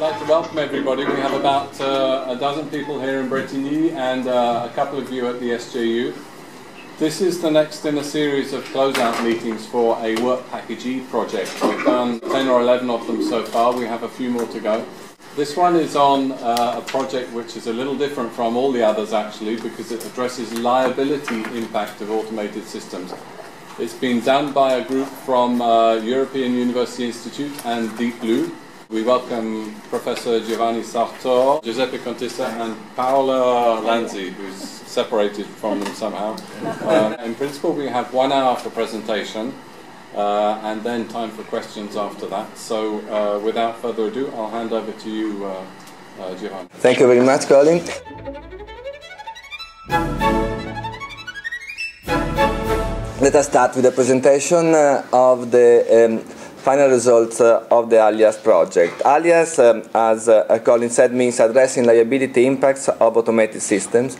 I'd like to welcome everybody. We have about uh, a dozen people here in Bretigny and uh, a couple of you at the SJU. This is the next in a series of closeout meetings for a Work Package E project. We've done 10 or 11 of them so far. We have a few more to go. This one is on uh, a project which is a little different from all the others actually because it addresses liability impact of automated systems. It's been done by a group from uh, European University Institute and Deep Blue. We welcome Professor Giovanni Sartor, Giuseppe Contissa, and Paola Lanzi, who's separated from them somehow. Uh, in principle, we have one hour for presentation. Uh, and then time for questions after that. So, uh, without further ado, I'll hand over to you, uh, uh Giovanni. Thank you very much, Colin. Let us start with the presentation uh, of the um, final results uh, of the Alias project. Alias, um, as uh, Colin said, means addressing liability impacts of automated systems.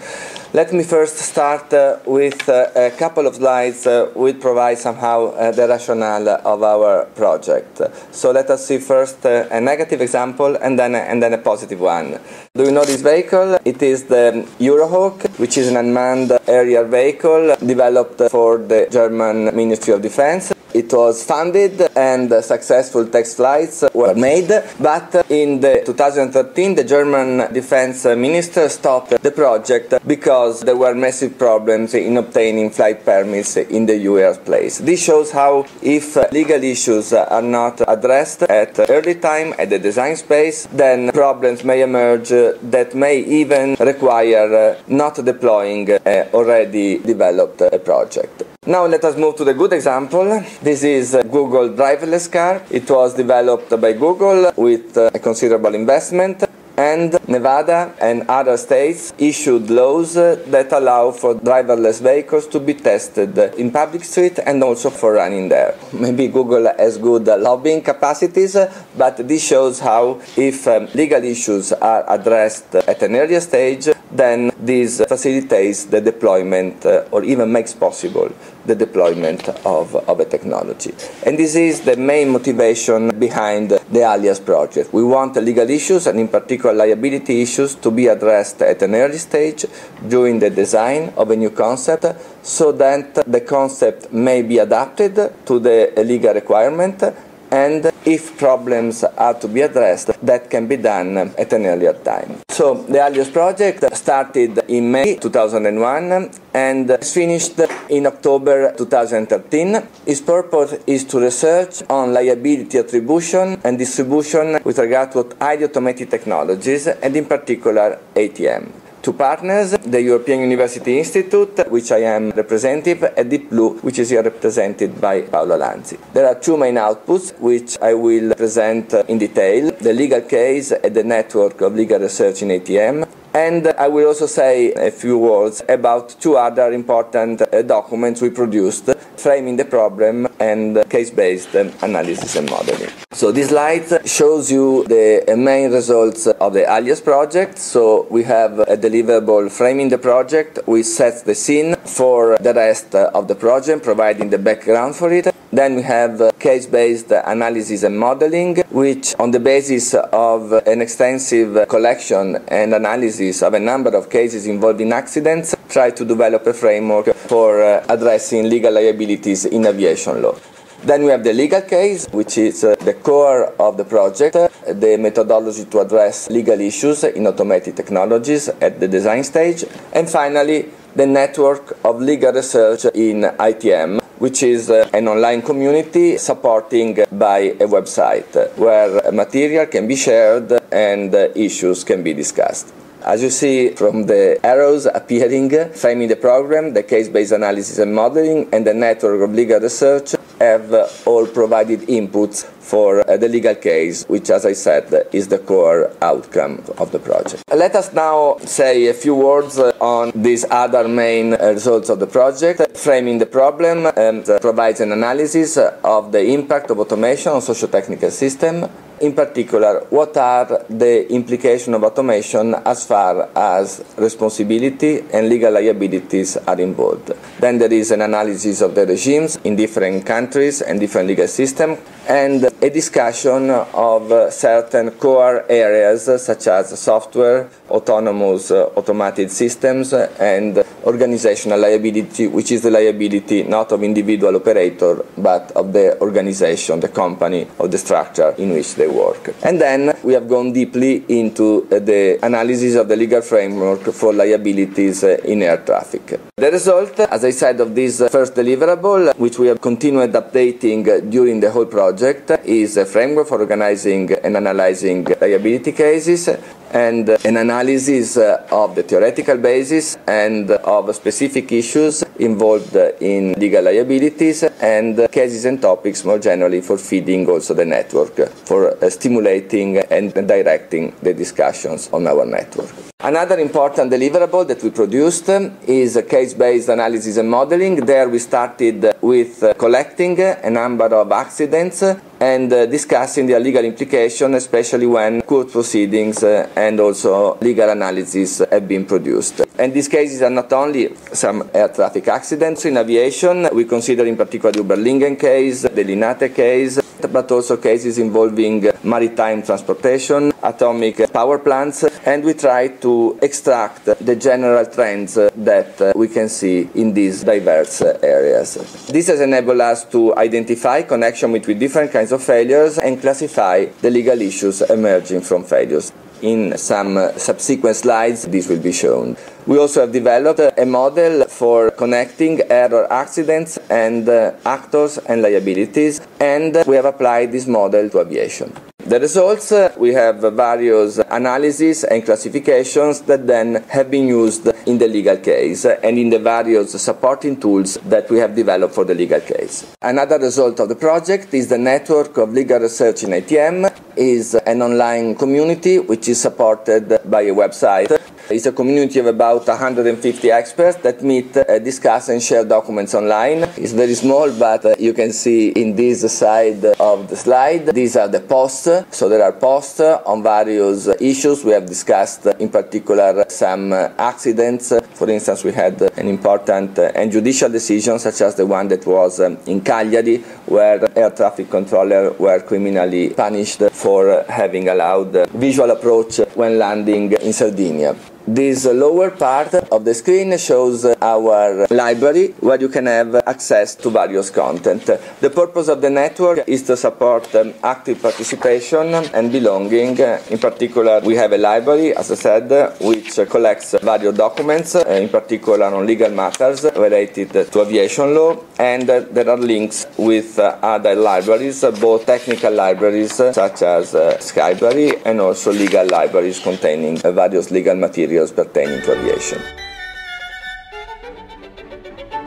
Let me first start uh, with uh, a couple of slides uh, which provide somehow uh, the rationale of our project. So let us see first a negative example and then, and then a positive one. Do you know this vehicle? It is the Eurohawk, which is an unmanned aerial vehicle developed for the German Ministry of Defense. It was funded and successful test flights were made, but in the 2013 the German defense minister stopped the project because there were massive problems in obtaining flight permits in the US place. This shows how if legal issues are not addressed at early time at the design space, then problems may emerge that may even require not deploying already developed project. Now let us move to the good example. This is Google driverless car. It was developed by Google with uh, a considerable investment and Nevada and other states issued laws uh, that allow for driverless vehicles to be tested in public street and also for running there. Maybe Google has good lobbying capacities, uh, but this shows how if um, legal issues are addressed at an earlier stage, then this facilitates the deployment uh, or even makes possible the deployment of, of a technology. And this is the main motivation behind the Alias project. We want legal issues and in particular liability issues to be addressed at an early stage during the design of a new concept so that the concept may be adapted to the legal requirement and if problems are to be addressed, that can be done at an earlier time. So the Alias project started in May 2001 and is finished in October 2013. Its purpose is to research on liability attribution and distribution with regard to highly automated technologies and in particular ATM two partners, the European University Institute, which I am representative, and Deep Blue, which is here represented by Paola Lanzi. There are two main outputs, which I will present uh, in detail, the legal case and the network of legal research in ATM, and I will also say a few words about two other important uh, documents we produced, framing the problem and case-based um, analysis and modeling. So this slide shows you the uh, main results of the Alias project. So we have a deliverable framing the project, which sets the scene for the rest uh, of the project, providing the background for it. Then we have case-based analysis and modeling, which on the basis of an extensive collection and analysis of a number of cases involving accidents, try to develop a framework for uh, addressing legal liabilities in aviation law. Then we have the legal case, which is uh, the core of the project, uh, the methodology to address legal issues in automated technologies at the design stage, and finally, the network of legal research in ATM, which is uh, an online community supporting by a website where material can be shared and uh, issues can be discussed. As you see from the arrows appearing, framing the program, the case-based analysis and modeling, and the network of legal research have all provided inputs for uh, the legal case, which, as I said, is the core outcome of the project. Let us now say a few words uh, on these other main uh, results of the project. Framing the problem um, provides an analysis of the impact of automation on socio-technical system in particular, what are the implications of automation as far as responsibility and legal liabilities are involved. Then there is an analysis of the regimes in different countries and different legal systems, and a discussion of certain core areas such as software, autonomous uh, automated systems, and organizational liability, which is the liability not of individual operator but of the organization, the company, or the structure in which they work. And then we have gone deeply into uh, the analysis of the legal framework for liabilities uh, in air traffic. The result, as I said, of this first deliverable, which we have continued updating during the whole project, is a framework for organizing and analyzing liability cases and uh, an analysis uh, of the theoretical basis and of specific issues involved in legal liabilities and cases and topics more generally for feeding also the network, for uh, stimulating and directing the discussions on our network. Another important deliverable that we produced is a case-based analysis and modeling. There we started with collecting a number of accidents and uh, discussing their legal implication, especially when court proceedings uh, and also legal analysis have been produced. And these cases are not only some air traffic accidents in aviation, we consider in particular the Uberlingen case, the Linate case, but also cases involving maritime transportation, atomic power plants, and we try to extract the general trends that we can see in these diverse areas. This has enabled us to identify connection between different kinds of failures and classify the legal issues emerging from failures. In some subsequent slides, this will be shown. We also have developed a model for connecting error accidents and uh, actors and liabilities, and we have applied this model to aviation. The results, uh, we have various analyses and classifications that then have been used in the legal case and in the various supporting tools that we have developed for the legal case. Another result of the project is the network of legal research in ATM is an online community which is supported by a website. It's a community of about 150 experts that meet, uh, discuss, and share documents online. It's very small, but uh, you can see in this side of the slide, these are the posts. So there are posts on various issues. We have discussed, in particular, some accidents. For instance, we had an important and judicial decision, such as the one that was um, in Cagliari, where air traffic controllers were criminally punished for having allowed visual approach when landing in Sardinia. This lower part of the screen shows our library where you can have access to various content. The purpose of the network is to support um, active participation and belonging. In particular, we have a library, as I said, which collects various documents, uh, in particular on legal matters related to aviation law, and uh, there are links with uh, other libraries, both technical libraries such as Skybrary and also legal libraries containing various legal materials materials pertaining to aviation.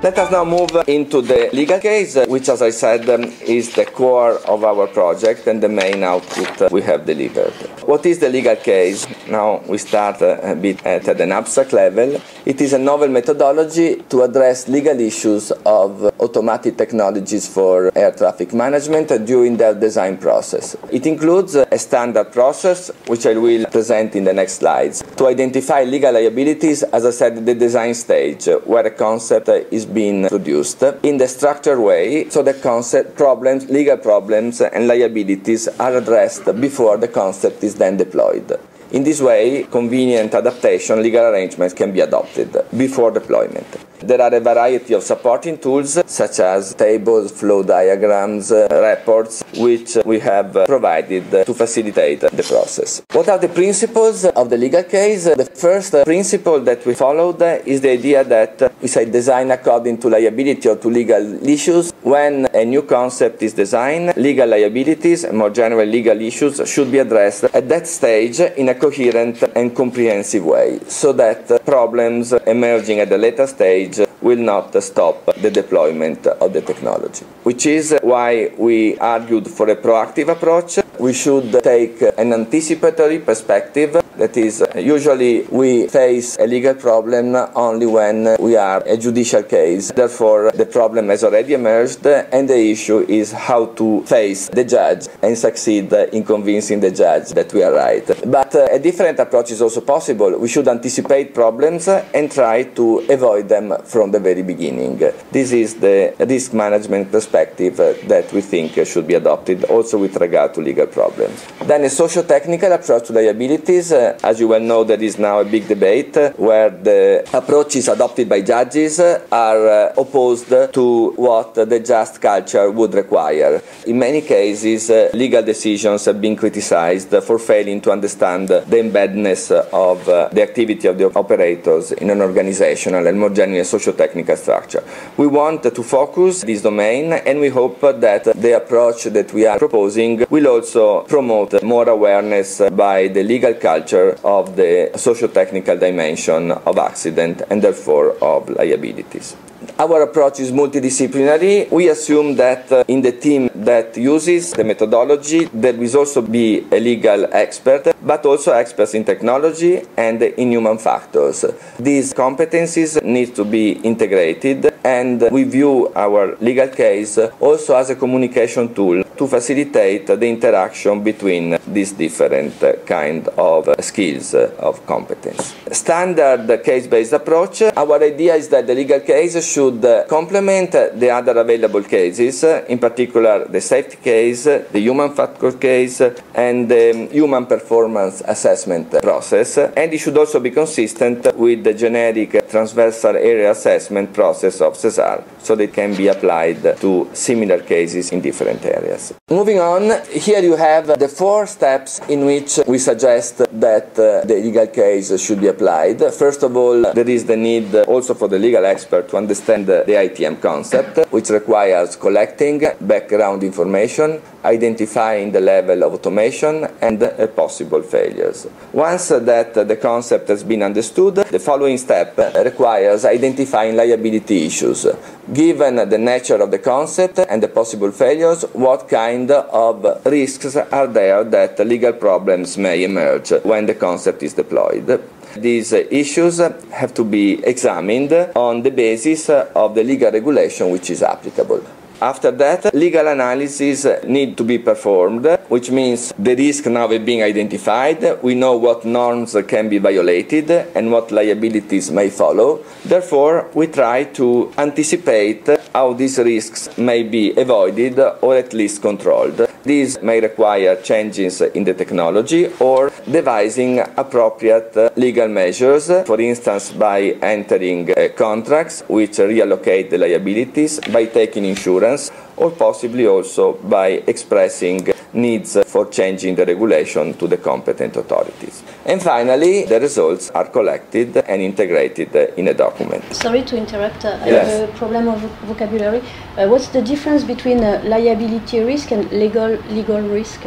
Let us now move into the legal case, which, as I said, is the core of our project and the main output we have delivered. What is the legal case? Now we start uh, a bit at an abstract level. It is a novel methodology to address legal issues of automatic technologies for air traffic management during their design process. It includes a standard process, which I will present in the next slides, to identify legal liabilities, as I said, at the design stage, where a concept is being produced in the structured way so the concept problems, legal problems and liabilities are addressed before the concept is then deployed. In this way, convenient adaptation legal arrangements can be adopted before deployment. There are a variety of supporting tools such as tables, flow diagrams, uh, reports, which we have uh, provided uh, to facilitate the process. What are the principles of the legal case? The first uh, principle that we followed uh, is the idea that we say design according to liability or to legal issues. When a new concept is designed, legal liabilities and more general legal issues should be addressed at that stage in a coherent and comprehensive way so that problems emerging at the later stage needs it will not stop the deployment of the technology. Which is why we argued for a proactive approach. We should take an anticipatory perspective That is, usually we face a legal problem only when we are a judicial case. Therefore, the problem has already emerged, and the issue is how to face the judge and succeed in convincing the judge that we are right. But uh, a different approach is also possible. We should anticipate problems and try to avoid them from the very beginning. This is the risk management perspective that we think should be adopted also with regard to legal problems. Then a socio-technical approach to liabilities. Uh, as you well know, there is now a big debate where the approaches adopted by judges are uh, opposed to what the just culture would require. In many cases, uh, legal decisions have been criticized for failing to understand the embeddedness of uh, the activity of the operators in an organizational and more generally socio-technical structure. We want to focus this domain and we hope that the approach that we are proposing will also promote more awareness by the legal culture of the socio-technical dimension of accident and therefore of liabilities. Our approach is multidisciplinary. We assume that uh, in the team that uses the methodology, there will also be a legal expert, but also experts in technology and in human factors. These competencies need to be integrated, and we view our legal case also as a communication tool to facilitate the interaction between these different kind of skills of competence. Standard case-based approach, our idea is that the legal case should complement the other available cases, in particular the safety case, the human factor case, and the human performance assessment process, and it should also be consistent with the generic transversal area assessment process of SESAR, so it can be applied to similar cases in different areas. Moving on, here you have the four steps in which we suggest that uh, the legal case should be applied. First of all, there is the need also for the legal expert to understand the ATM concept, which requires collecting background information, identifying the level of automation and uh, possible failures. Once that the concept has been understood, the following step requires identifying liability issues. Given the nature of the concept and the possible failures, what kind of risks are there that legal problems may emerge when the concept is deployed? These issues have to be examined on the basis of the legal regulation which is applicable. After that, legal analysis need to be performed, which means the risk now is being identified. We know what norms can be violated and what liabilities may follow. Therefore, we try to anticipate how these risks may be avoided or at least controlled. These may require changes in the technology or devising appropriate legal measures, for instance, by entering uh, contracts which reallocate the liabilities, by taking insurance, or possibly also by expressing needs for changing the regulation to the competent authorities. And finally, the results are collected and integrated in a document. Sorry to interrupt, uh, I Yes. have a problem of vocabulary. Uh, what's the difference between uh, liability risk and legal, legal risk?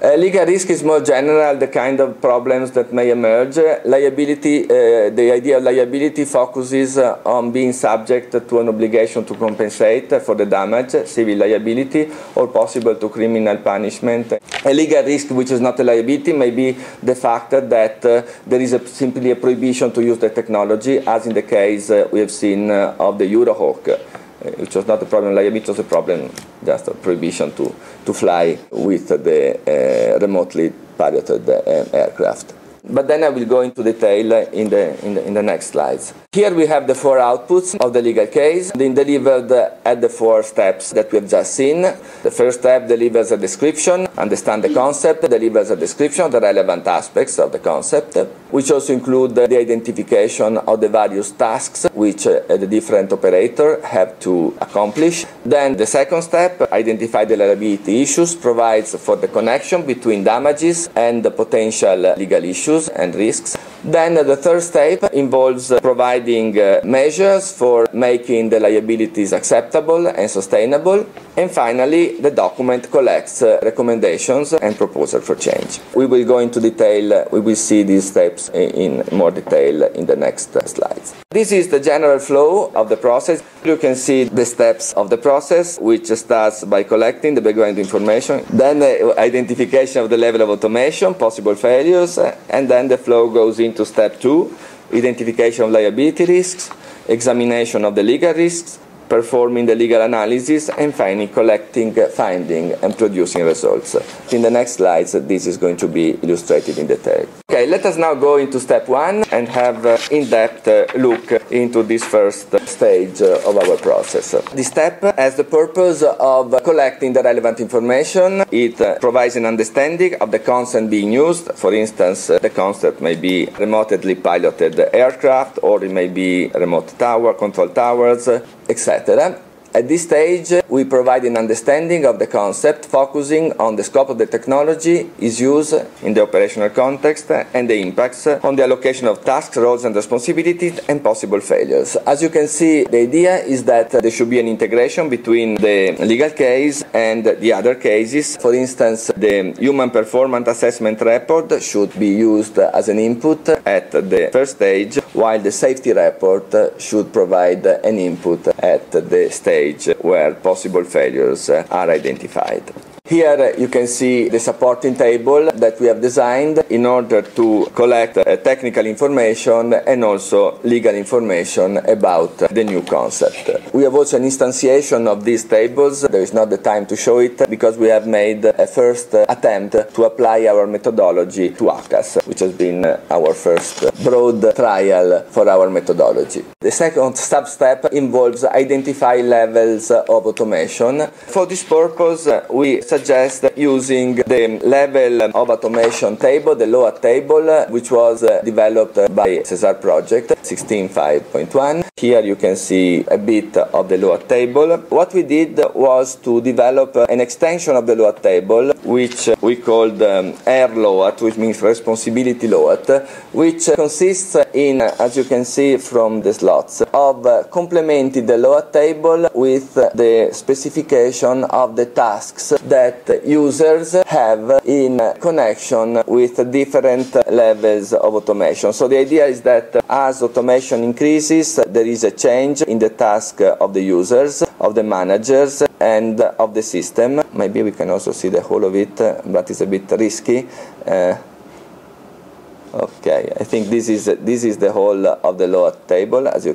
Uh, legal risk is more general, the kind of problems that may emerge. Liability, uh, the idea of liability focuses uh, on being subject to an obligation to compensate for the damage, civil liability, or possible to criminal punishment. A legal risk, which is not a liability, may be the fact that uh, there is a, simply a prohibition to use the technology, as in the case uh, we have seen of the Eurohawk. Which was not a problem liability, it was a problem, just a prohibition to, to fly with the uh, remotely piloted uh, aircraft. But then I will go into detail in the, in, the, in the next slides. Here we have the four outputs of the legal case, being delivered at the four steps that we have just seen. The first step delivers a description, understand the concept, delivers a description of the relevant aspects of the concept, which also include the identification of the various tasks which uh, the different operator have to accomplish. Then the second step, identify the liability issues, provides for the connection between damages and the potential legal issues and risks. Then the third step involves providing providing uh, measures for making the liabilities acceptable and sustainable. And finally, the document collects uh, recommendations and proposals for change. We will go into detail, uh, we will see these steps in, more detail in the next slides. This is the general flow of the process. You can see the steps of the process, which starts by collecting the background information, then uh, identification of the level of automation, possible failures, and then the flow goes into step two, identification of liability risks, examination of the legal risks, performing the legal analysis, and finally collecting finding and producing results. In the next slides, this is going to be illustrated in detail. Okay, let us now go into step one and have an in-depth uh, look into this first stage uh, of our process. This step has the purpose of collecting the relevant information. It uh, provides an understanding of the concept being used. For instance, the concept may be remotely piloted aircraft or it may be remote tower, control towers, etc. At this stage, we provide an understanding of the concept, focusing on the scope of the technology, its use in the operational context, and the impacts on the allocation of tasks, roles, and responsibilities, and possible failures. As you can see, the idea is that there should be an integration between the legal case and the other cases. For instance, the human performance assessment report should be used as an input at the first stage, while the safety report should provide an input at the stage stage where possible failures are identified. Here you can see the supporting table that we have designed in order to collect uh, technical information and also legal information about the new concept. We have also an instantiation of these tables. There is not the time to show it because we have made a first uh, attempt to apply our methodology to ACAS, which has been uh, our first broad trial for our methodology. The second sub-step involves identify levels of automation. For this purpose, uh, we suggest using the level of automation table, the LOA table, which was uh, developed uh, by SESAR project 16.5.1. Here you can see a bit of the LOA table. What we did was to develop an extension of the LOA table, which we called um, R LOAT, which means responsibility LOAT, which consists in, as you can see from the slots, of complementing the LOA table with the specification of the tasks that users have in connection with different levels of automation. So the idea is that as automation increases, there is a change in the task of the users, of the managers, and of the system. Maybe we can also see the whole of it, but it's a bit risky. Uh, Okay, I think this is this is the whole of the LOAT table, as you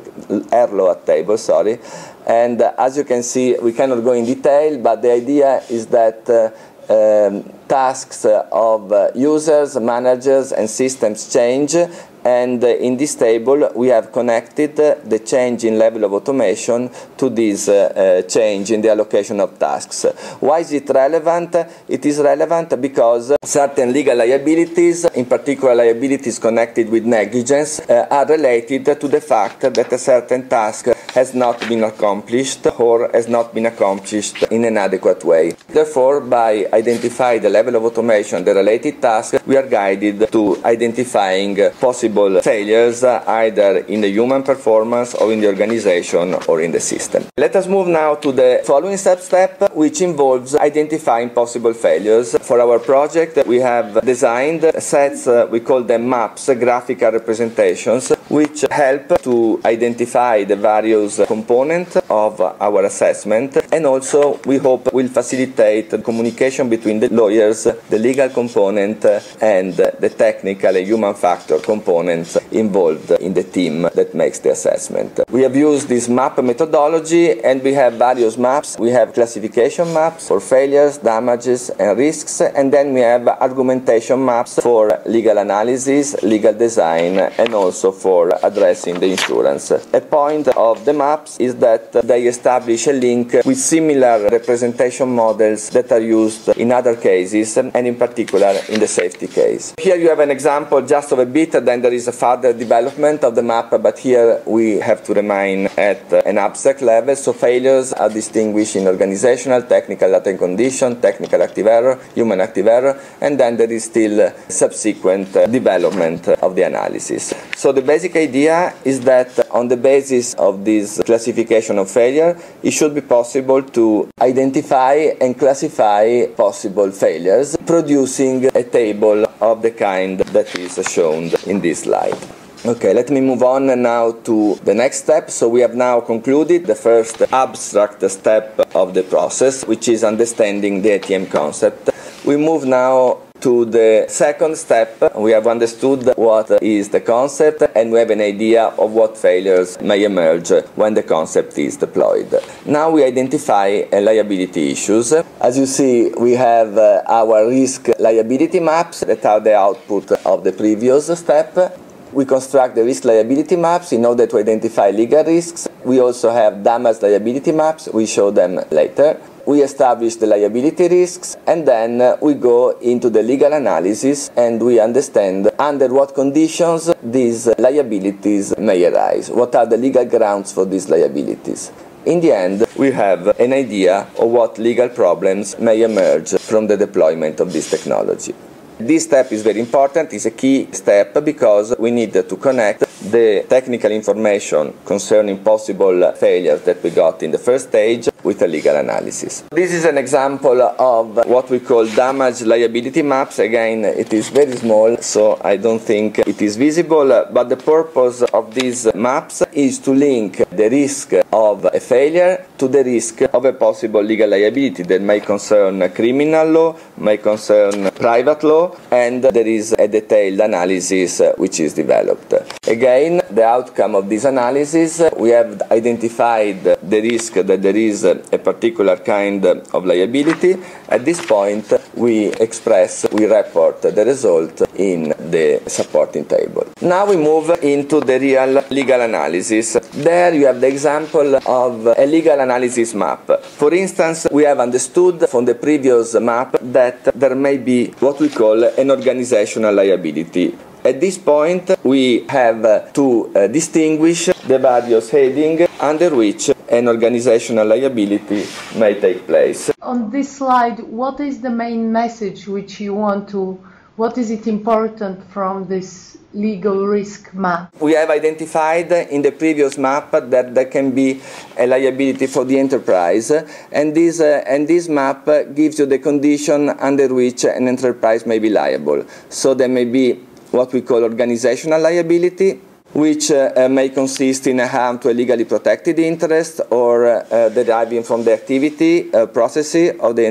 R LOAT table, sorry. And uh, as you can see, we cannot go in detail, but the idea is that uh, um, tasks of uh, users, managers, and systems change and uh, in this table we have connected uh, the change in level of automation to this uh, change in the allocation of tasks. Why is it relevant? It is relevant because certain legal liabilities, in particular liabilities connected with negligence, are related to the fact that a certain task has not been accomplished or has not been accomplished in an adequate way. Therefore, by identifying the level of automation, the related task, we are guided to identifying possible failures either in the human performance or in the organization or in the system. Let us move now to the following step step, which involves identifying possible failures. For our project, we have designed sets, uh, we call them maps, graphical representations, which help to identify the various components of our assessment and also we hope will facilitate communication between the lawyers, the legal component and the technical and human factor components involved in the team that makes the assessment. We have used this map methodology and we have various maps. We have classification maps for failures, damages and risks and then we have argumentation maps for legal analysis, legal design and also for addressing the insurance. A point of the maps is that they establish a link with similar representation models that are used in other cases and in particular in the safety case. Here you have an example just of a bit, then there is a further development of the map, but here we have to remain at uh, an abstract level. So failures are distinguished in organizational, technical latent condition, technical active error, human active error, and then there is still uh, subsequent uh, development of the analysis. So the basic idea is that on the basis of this classification of failure, it should be possible to identify and classify possible failures, producing a table of the kind that is shown in this slide. Okay, let me move on now to the next step. So we have now concluded the first abstract step of the process, which is understanding the ATM concept. We move now to the second step. We have understood what is the concept and we have an idea of what failures may emerge when the concept is deployed. Now we identify liability issues. As you see, we have uh, our risk liability maps that are the output of the previous step. We construct the risk liability maps in order to identify legal risks. We also have damage liability maps. We show them later. We establish the liability risks and then we go into the legal analysis and we understand under what conditions these liabilities may arise. What are the legal grounds for these liabilities? In the end, we have an idea of what legal problems may emerge from the deployment of this technology. This step is very important, it's a key step because we need to connect the technical information concerning possible failures that we got in the first stage with a legal analysis. This is an example of what we call damage liability maps. Again, it is very small, so I don't think it is visible, but the purpose of these maps is to link the risk of a failure to the risk of a possible legal liability that may concern criminal law, may concern private law, and there is a detailed analysis uh, which is developed. Again, the outcome of this analysis, uh, we have identified the risk that there is uh, a particular kind of liability. At this point, we express, we report the result in the supporting table. Now we move into the real legal analysis. There you have the example of a legal analysis map. For instance, we have understood from the previous map that there may be what we call an organizational liability. At this point, we have to uh, distinguish the various headings under which an organizational liability may take place. On this slide, what is the main message which you want to, what is it important from this legal risk map? We have identified in the previous map that there can be a liability for the enterprise, and this, uh, and this map gives you the condition under which an enterprise may be liable. So there may be what we call organizational liability, which uh, may consist in a harm to a legally protected interest or uh, deriving from the activity uh, processes of the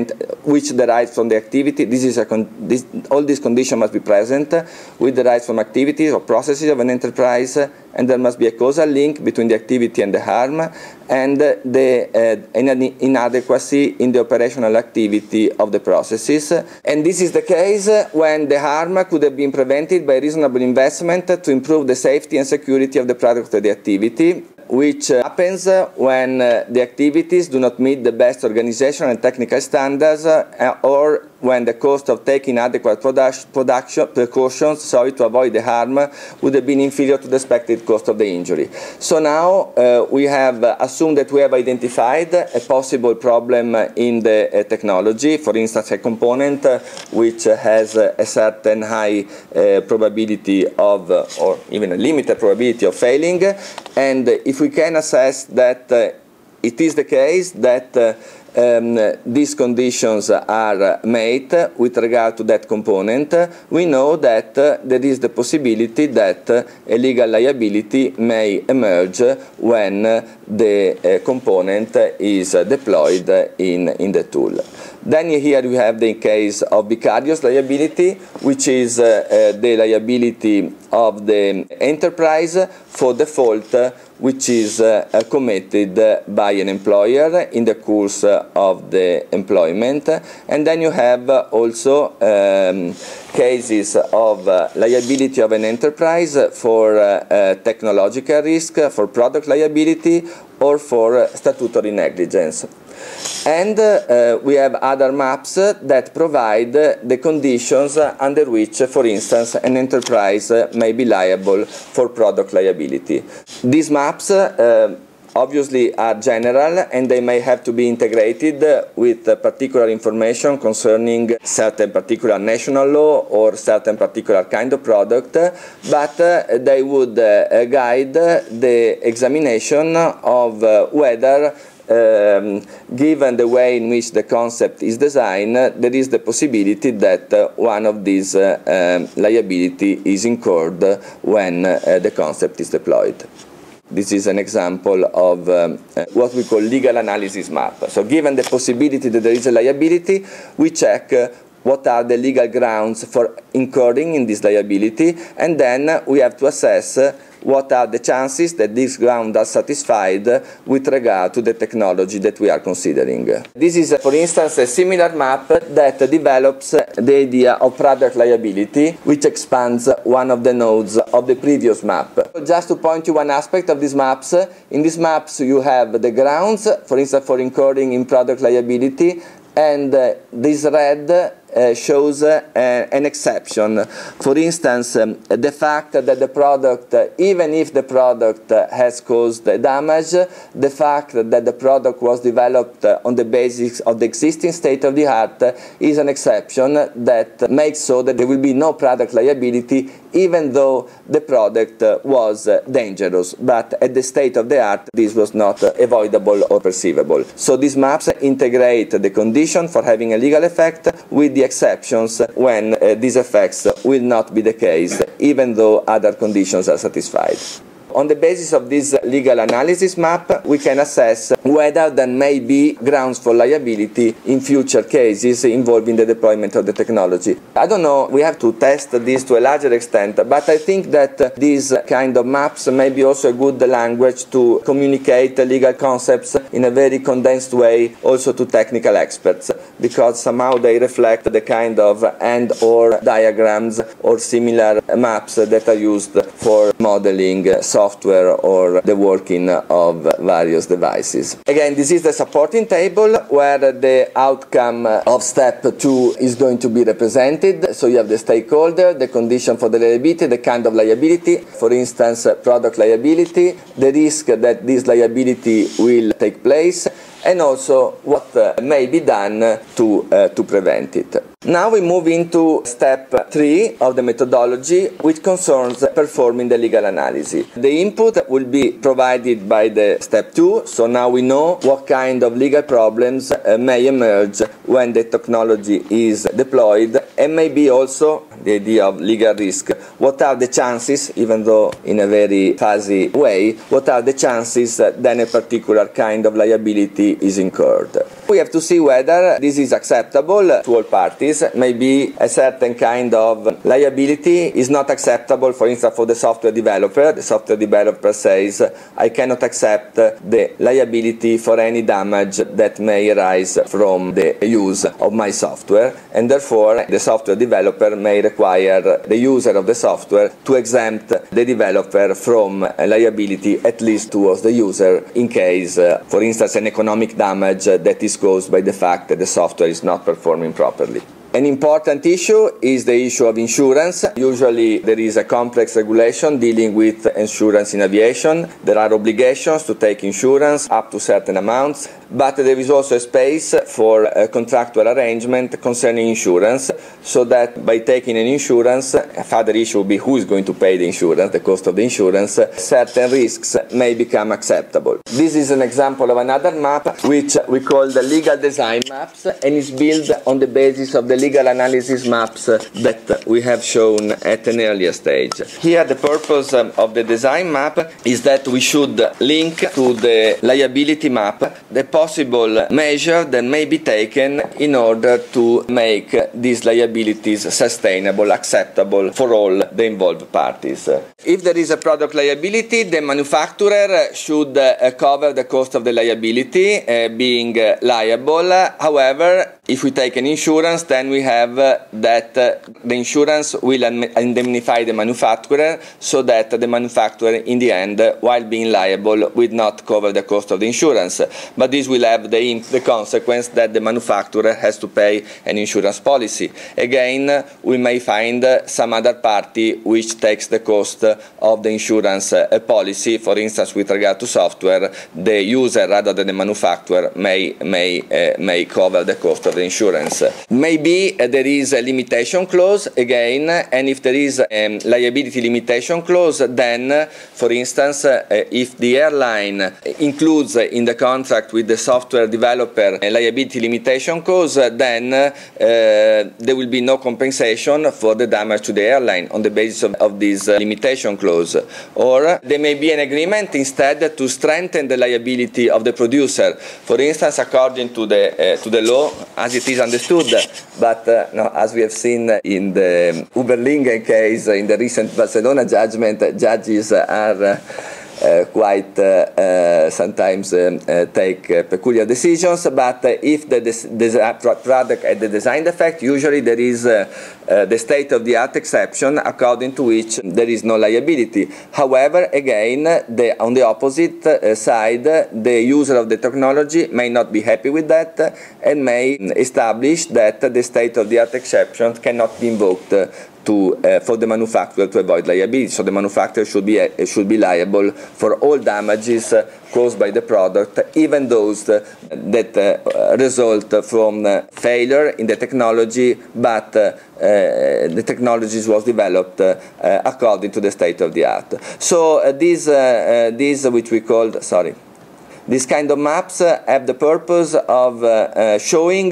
which derives from the activity. This is a this, all these conditions must be present, which derives from activities or processes of an enterprise and there must be a causal link between the activity and the harm and the uh, inadequacy in the operational activity of the processes. And this is the case when the harm could have been prevented by reasonable investment to improve the safety and security of the product of the activity which uh, happens when uh, the activities do not meet the best organizational and technical standards uh, or when the cost of taking adequate production precautions sorry, to avoid the harm would have been inferior to the expected cost of the injury. So now uh, we have assumed that we have identified a possible problem in the uh, technology, for instance a component uh, which has a certain high uh, probability of, uh, or even a limited probability of failing, and if we can assess that uh, it is the case that um, these conditions are met with regard to that component, we know that uh, there is the possibility that uh, a legal liability may emerge when the uh, component is deployed in, in the tool. Then here we have the case of vicarious liability, which is the liability of the enterprise for default which is uh, committed by an employer in the course of the employment. And then you have also um, cases of uh, liability of an enterprise for uh, uh, technological risk, for product liability, or for statutory negligence. And uh, we have other maps that provide the conditions under which, for instance, an enterprise may be liable for product liability. These maps uh, obviously are general and they may have to be integrated with particular information concerning certain particular national law or certain particular kind of product, but they would guide the examination of whether um, given the way in which the concept is designed, there is the possibility that uh, one of these uh, um, liability is incurred when uh, the concept is deployed. This is an example of um, uh, what we call legal analysis map. So given the possibility that there is a liability, we check uh, what are the legal grounds for incurring in this liability, and then we have to assess what are the chances that this ground are satisfied with regard to the technology that we are considering. This is, for instance, a similar map that develops the idea of product liability, which expands one of the nodes of the previous map. Just to point to one aspect of these maps, in these maps you have the grounds, for instance, for incurring in product liability, and uh, this red uh, shows uh, an exception. For instance, um, the fact that the product, uh, even if the product uh, has caused damage, the fact that the product was developed on the basis of the existing state of the art is an exception that makes so that there will be no product liability even though the product uh, was uh, dangerous. But at the state of the art, this was not uh, avoidable or perceivable. So these maps integrate the condition for having a legal effect with the exceptions when uh, these effects will not be the case, even though other conditions are satisfied. On the basis of this legal analysis map, we can assess whether there may be grounds for liability in future cases involving the deployment of the technology. I don't know, we have to test this to a larger extent, but I think that these kind of maps may be also a good language to communicate legal concepts in a very condensed way also to technical experts, because somehow they reflect the kind of and or diagrams or similar maps that are used for modeling software or the working of various devices. Again, this is the supporting table where the outcome of step two is going to be represented. So you have the stakeholder, the condition for the liability, the kind of liability, for instance, product liability, the risk that this liability will take place, and also what uh, may be done to, uh, to prevent it. Now we move into step three of the methodology, which concerns performing the legal analysis. The input will be provided by the step two, so now we know what kind of legal problems uh, may emerge when the technology is deployed, and maybe also the idea of legal risk. What are the chances, even though in a very fuzzy way, what are the chances that then a particular kind of liability is incurred? We have to see whether this is acceptable to all parties. Maybe a certain kind of liability is not acceptable, for instance, for the software developer. The software developer says, I cannot accept the liability for any damage that may arise from the use of my software, and therefore the software developer may require the user of the software to exempt the developer from liability, at least towards the user, in case, uh, for instance, an economic damage uh, that is caused by the fact that the software is not performing properly. An important issue is the issue of insurance. Usually there is a complex regulation dealing with insurance in aviation. There are obligations to take insurance up to certain amounts, but there is also a space for a contractual arrangement concerning insurance so that by taking an insurance, a further issue will be who is going to pay the insurance, the cost of the insurance, certain risks may become acceptable. This is an example of another map which we call the legal design maps and is built on the basis of the legal analysis maps that we have shown at an earlier stage. Here the purpose of the design map is that we should link to the liability map the possible measure that may be taken in order to make these liabilities sustainable, acceptable for all the involved parties. If there is a product liability, the manufacturer should uh, cover the cost of the liability, uh, being uh, liable. However, If we take an insurance, then we have uh, that uh, the insurance will indemnify the manufacturer so that the manufacturer, in the end, uh, while being liable, will not cover the cost of the insurance. But this will have the, the consequence that the manufacturer has to pay an insurance policy. Again, we may find some other party which takes the cost of the insurance policy. For instance, with regard to software, the user rather than the manufacturer may, may, uh, may cover the cost of the insurance. Maybe uh, there is a limitation clause again, and if there is a um, liability limitation clause, then, for instance, uh, if the airline includes in the contract with the software developer a liability limitation clause, then uh, there will be no compensation for the damage to the airline on the basis of, of this uh, limitation clause. Or there may be an agreement instead to strengthen the liability of the producer. For instance, according to the, uh, to the law, as it is understood, but uh, no, as we have seen in the Uberlingen case, in the recent Barcelona judgment, judges are uh, Uh, quite uh, uh, sometimes um, uh, take uh, peculiar decisions, but if the product had the design defect, usually there is the state-of-the-art exception according to which there is no liability. However, again, the, on the opposite side, the user of the technology may not be happy with that and may establish that the state-of-the-art exception cannot be invoked to, uh, for the manufacturer to avoid liability. So the manufacturer should be, uh, should be liable for all damages uh, caused by the product, even those that uh, result from uh, failure in the technology, but uh, the technology was developed according to the state of the art. So these, these which we called, sorry, these kind of maps have the purpose of showing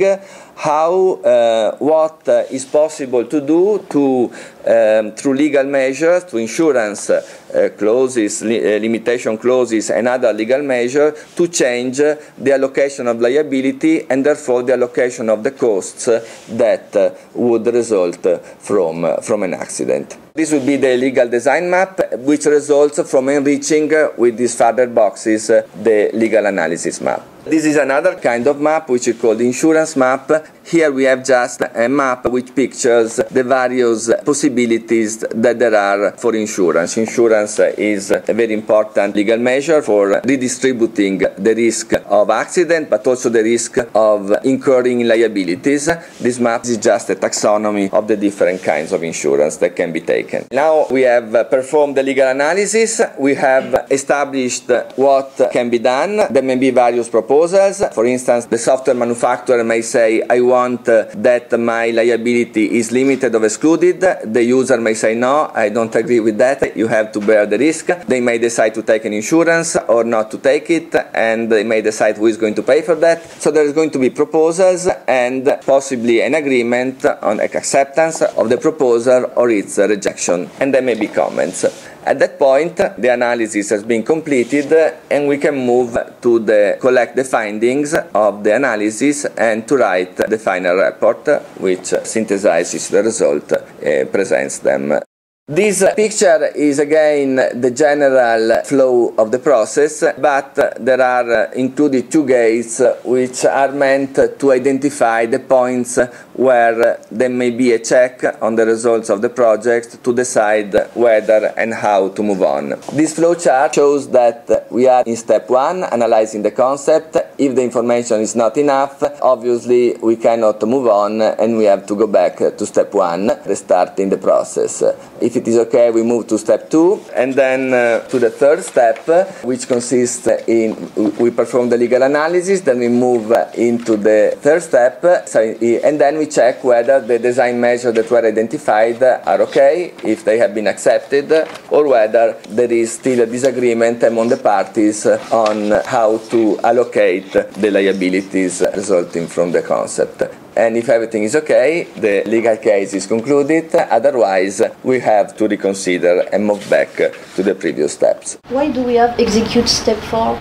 how uh, what uh, is possible to do to um, through legal measures, to insurance uh, clauses, li uh, limitation clauses, and other legal measures to change the allocation of liability and therefore the allocation of the costs that uh, would result from, uh, from an accident. This would be the legal design map, which results from enriching with these further boxes the legal analysis map. This is another kind of map which is called insurance map. Here we have just a map which pictures the various possibilities that there are for insurance. Insurance is a very important legal measure for redistributing the risk of accident but also the risk of incurring liabilities. This map is just a taxonomy of the different kinds of insurance that can be taken. Now we have performed the legal analysis, we have established what can be done. There may be various proposals proposals. For instance, the software manufacturer may say, I want that my liability is limited or excluded. The user may say, no, I don't agree with that. You have to bear the risk. They may decide to take an insurance or not to take it, and they may decide who is going to pay for that. So there is going to be proposals and possibly an agreement on acceptance of the proposal or its rejection. And there may be comments. At that point, the analysis has been completed and we can move to the, collect the findings of the analysis and to write the final report, which synthesizes the result, uh, presents them. This picture is again the general flow of the process, but there are included two gates which are meant to identify the points where there may be a check on the results of the project to decide whether and how to move on. This flowchart shows that we are in step one, analyzing the concept. If the information is not enough, obviously we cannot move on and we have to go back to step one, restarting the process. If it is okay, we move to step two, and then uh, to the third step, which consists in we perform the legal analysis, then we move into the third step, and then we check whether the design measures that were identified are okay, if they have been accepted, or whether there is still a disagreement among the parties on how to allocate the liabilities resulting from the concept and if everything is okay, the legal case is concluded. Otherwise, we have to reconsider and move back to the previous steps. Why do we have execute step four?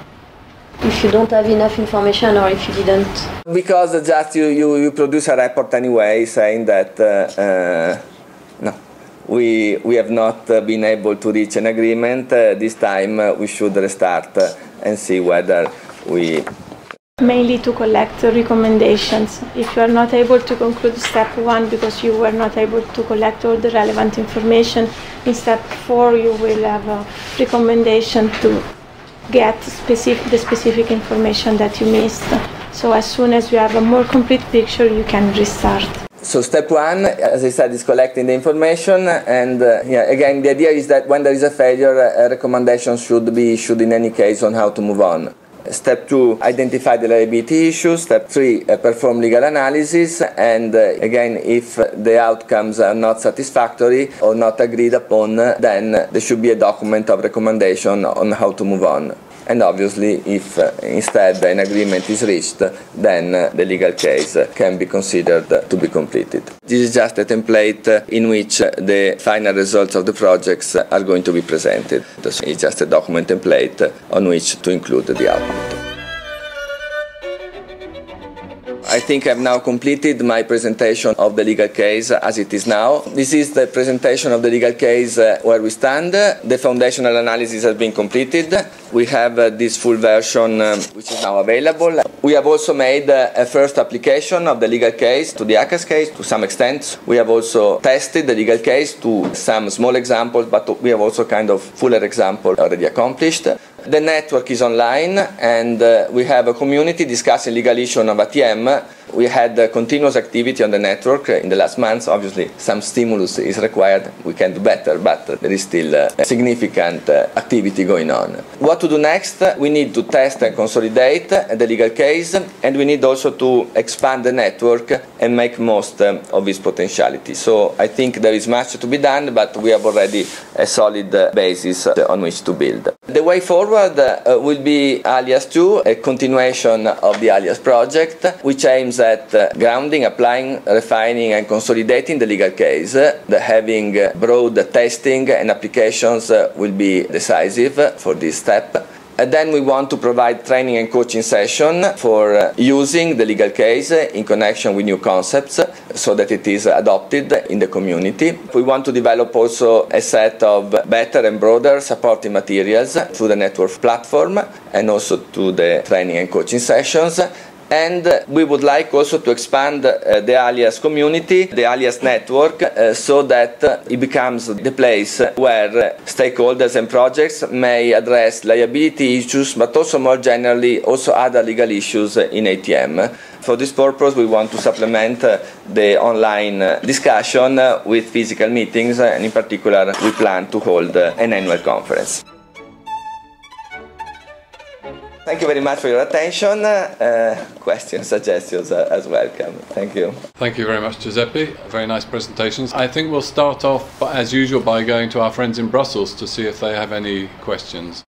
If you don't have enough information or if you didn't? Because just you, you, you produce a report anyway saying that uh, uh, no, we, we have not uh, been able to reach an agreement. Uh, this time uh, we should restart uh, and see whether we mainly to collect recommendations. If you are not able to conclude step one because you were not able to collect all the relevant information, in step four you will have a recommendation to get specific, the specific information that you missed. So as soon as you have a more complete picture, you can restart. So step one, as I said, is collecting the information, and uh, yeah, again, the idea is that when there is a failure, a recommendation should be issued in any case on how to move on. Step two, identify the liability issues. Step three, uh, perform legal analysis. And uh, again, if the outcomes are not satisfactory or not agreed upon, then there should be a document of recommendation on how to move on. And obviously, if uh, instead an agreement is reached, then uh, the legal case can be considered to be completed. This is just a template in which the final results of the projects are going to be presented. So it's just a document template on which to include the output. I think I've now completed my presentation of the legal case as it is now. This is the presentation of the legal case uh, where we stand. The foundational analysis has been completed. We have uh, this full version um, which is now available. We have also made uh, a first application of the legal case to the ACAS case to some extent. We have also tested the legal case to some small examples, but we have also kind of fuller example already accomplished. The network is online and uh, we have a community discussing legal issues of ATM. We had uh, continuous activity on the network in the last months. Obviously, some stimulus is required. We can do better, but there is still uh, significant uh, activity going on. What to do next? We need to test and consolidate the legal case, and we need also to expand the network and make most um, of its potentiality. So I think there is much to be done, but we have already a solid uh, basis uh, on which to build. The way forward uh, will be Alias 2, a continuation of the Alias project, which aims at uh, grounding, applying, refining, and consolidating the legal case. The having broad testing and applications uh, will be decisive for this step. And then we want to provide training and coaching session for uh, using the legal case in connection with new concepts so that it is adopted in the community. We want to develop also a set of better and broader supporting materials through the network platform and also to the training and coaching sessions and we would like also to expand uh, the alias community, the alias network, uh, so that uh, it becomes the place where stakeholders and projects may address liability issues, but also more generally also other legal issues in ATM. For this purpose, we want to supplement the online discussion with physical meetings, and in particular, we plan to hold an annual conference. Thank you very much for your attention. Uh, questions, suggestions uh, as welcome. Thank you. Thank you very much, Giuseppe. Very nice presentations. I think we'll start off, as usual, by going to our friends in Brussels to see if they have any questions.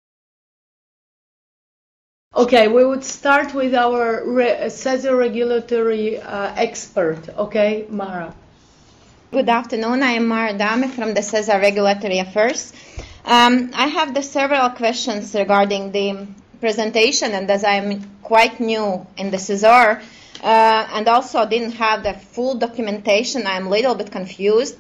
Okay, we would start with our re- SESAR regulatory uh, expert. Okay, Mara. Good afternoon. I am Mara Dame from the SESAR Regulatory Affairs. Um, I have the several questions regarding the presentation, and as I'm quite new in the SESAR uh, and also didn't have the full documentation, I'm a little bit confused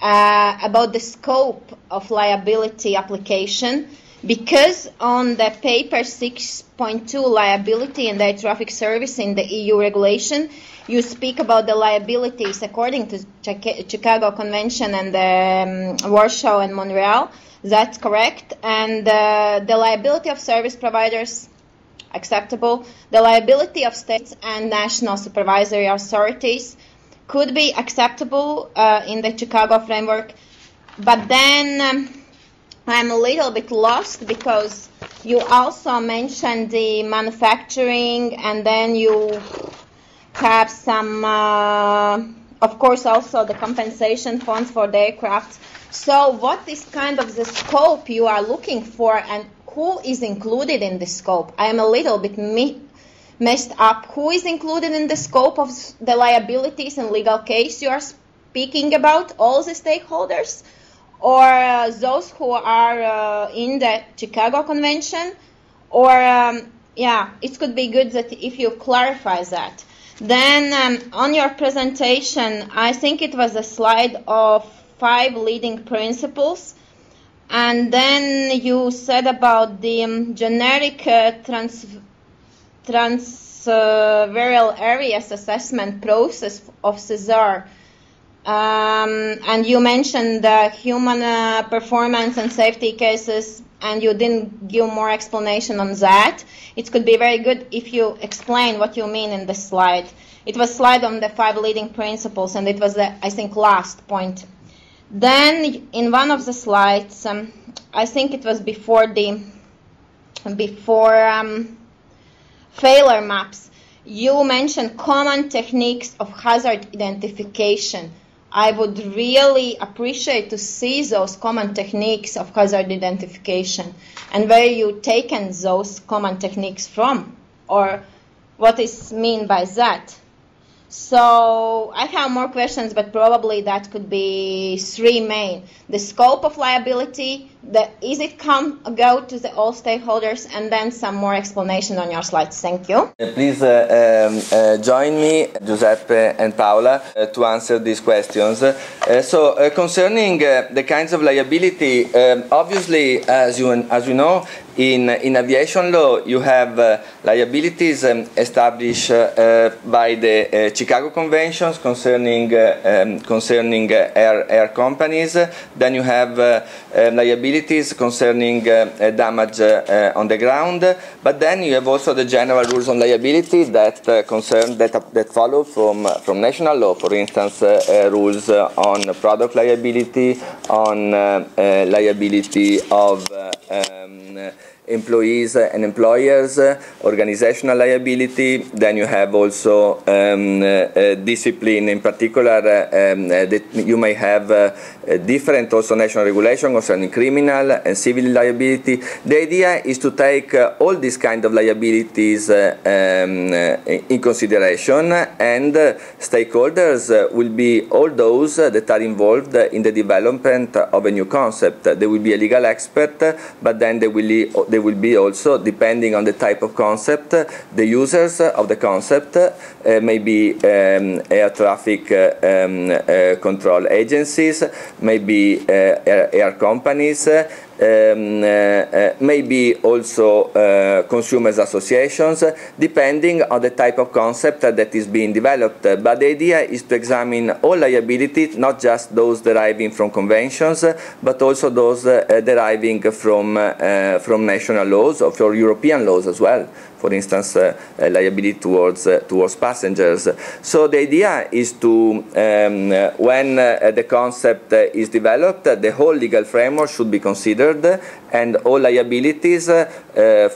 uh, about the scope of liability application because on the paper 6.2 liability and air traffic service in the EU regulation, you speak about the liabilities according to Chicago Convention and the um, Warsaw and Montreal. That's correct. And uh, the liability of service providers, acceptable. The liability of states and national supervisory authorities could be acceptable uh, in the Chicago framework. But then um, I'm a little bit lost because you also mentioned the manufacturing and then you have some, uh, of course, also the compensation funds for the aircraft. So, what is kind of the scope you are looking for, and who is included in the scope? I am a little bit messed up. Who is included in the scope of the liabilities and legal case you are speaking about? All the stakeholders, or uh, those who are uh, in the Chicago Convention, or um, yeah, it could be good that if you clarify that. Then um, on your presentation, I think it was a slide of five leading principles. And then you said about the um, generic uh, trans- uh, areas assessment process of SESAR. Um, and you mentioned the human uh, performance and safety cases, and you didn't give more explanation on that. It could be very good if you explain what you mean in this slide. It was slide on the five leading principles, and it was the, I think, last point. Then in one of the slides, um, I think it was before the before um, failure maps, you mentioned common techniques of hazard identification. I would really appreciate to see those common techniques of hazard identification and where you taken those common techniques from or what is mean by that. So I have more questions, but probably that could be three main: the scope of liability, the is it come go to the all stakeholders, and then some more explanation on your slides. Thank you. Uh, please uh, um, uh, join me, Giuseppe and Paola, uh, to answer these questions. Uh, so uh, concerning the kinds of liability, um, obviously, as you as you know, in, in aviation law, you have uh, liabilities um, established uh, by the uh, Chicago Conventions concerning, um, concerning air, air companies. Then you have concerning uh, uh, damage uh, on the ground. But then you have also the general rules on liability that concern that, that follow from, from national law. For instance, rules on product liability, on liability of um, employees and employers, organizational liability. Then you have also um, uh, discipline, in particular, uh, um, uh, that you may have different also national regulation concerning criminal and civil liability. The idea is to take all these kind of liabilities um, in consideration, and stakeholders will be all those that are involved in the development of a new concept. There will be a legal expert, but then there will be they will be also, depending on the type of concept, the users of the concept, uh, maybe um, air traffic uh, um, uh, control agencies, maybe air, air, companies, Um, uh, uh, maybe also uh, consumers associations, depending on the type of concept that is being developed. But the idea is to examine all liabilities, not just those deriving from conventions, but also those uh, deriving from, from national laws or from European laws as well for instance, uh, uh, liability towards, uh, towards passengers. So the idea is to, um, when the concept is developed, the whole legal framework should be considered and all liabilities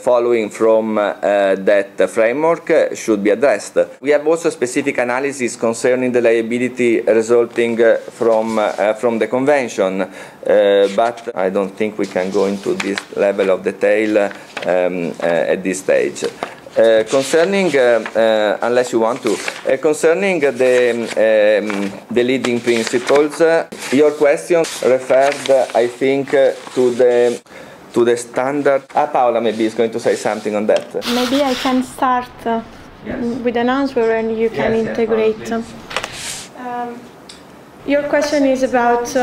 following from that framework should be addressed. We have also specific analysis concerning the liability resulting from, from the convention, but I don't think we can go into this level of detail um, at this stage. Uh, concerning, uh, uh, unless you want to, uh, concerning the, um, the leading principles, uh, your question referred, I think, to the to the standard. Ah, Paola maybe is going to say something on that. Maybe I can start yes. with an answer and you can yes, integrate. Yes, Paola, um, your question is about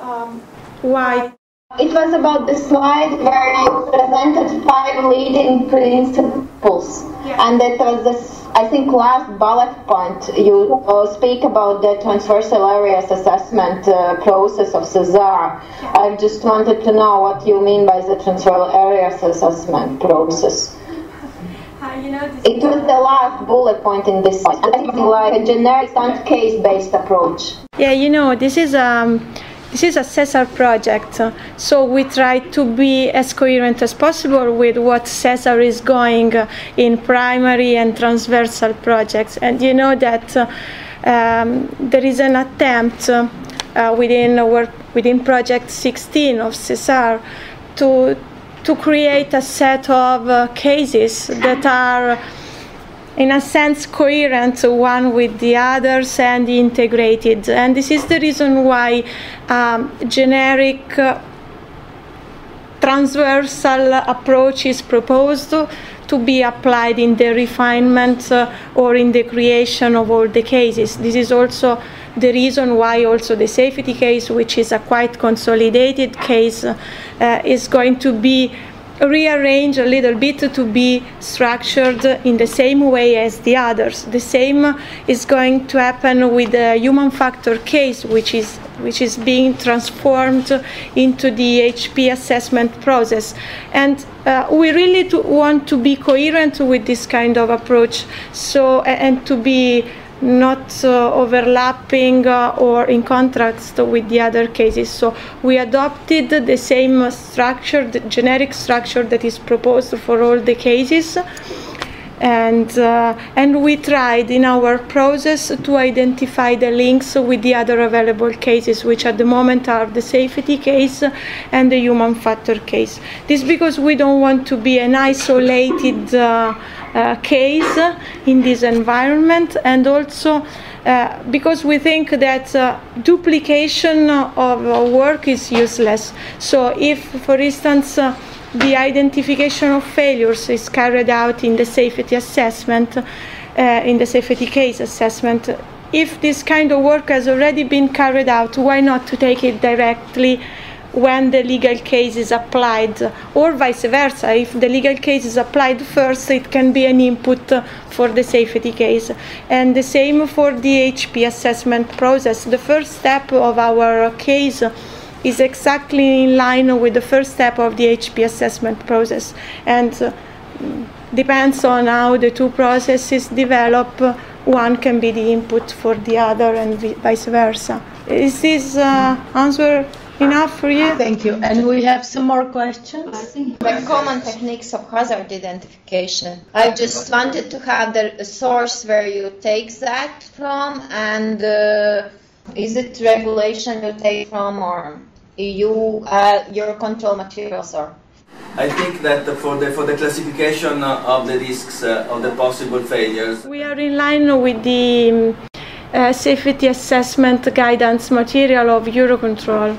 um, why it was about the slide where you presented five leading principles, yeah. and that was the, I think, last bullet point. You uh, speak about the transversal areas assessment uh, process of SESAR. Yeah. I just wanted to know what you mean by the transversal areas assessment process. Uh, you know, it was the last bullet point in this slide, like a generic case-based approach. Yeah, you know, this is um this is a SESAR project, so we try to be as coherent as possible with what SESAR is going in primary and transversal projects. And you know that uh, um, there is an attempt uh, within our, within Project 16 of SESAR to to create a set of uh, cases that are in a sense coherent one with the others and integrated. And this is the reason why um, generic uh, transversal approach is proposed to be applied in the refinement uh, or in the creation of all the cases. This is also the reason why also the safety case, which is a quite consolidated case, uh, is going to be rearrange a little bit to be structured in the same way as the others. The same is going to happen with the human factor case, which is which is being transformed into the HP assessment process. And uh, we really want to be coherent with this kind of approach, so and to be not uh, overlapping uh, or in contrast with the other cases. So we adopted the same structure, the generic structure that is proposed for all the cases. And, uh, and we tried in our process to identify the links with the other available cases, which at the moment are the safety case and the human factor case. This because we don't want to be an isolated uh, uh, case in this environment and also uh, because we think that uh, duplication of work is useless. So if, for instance, uh, the identification of failures is carried out in the safety assessment, uh, in the safety case assessment, if this kind of work has already been carried out, why not to take it directly when the legal case is applied, or vice versa. If the legal case is applied first, it can be an input for the safety case. And the same for the HP assessment process. The first step of our case is exactly in line with the first step of the HP assessment process. And uh, depends on how the two processes develop, one can be the input for the other and vice versa. Is this uh, answer enough for you? Thank you. And we have some more questions. The common techniques of hazard identification. I just wanted to have the source where you take that from, and uh, is it regulation you take from, or you uh, your control materials are? I think that for the for the classification of the risks uh, of the possible failures, we are in line with the um, uh, safety assessment guidance material of Eurocontrol.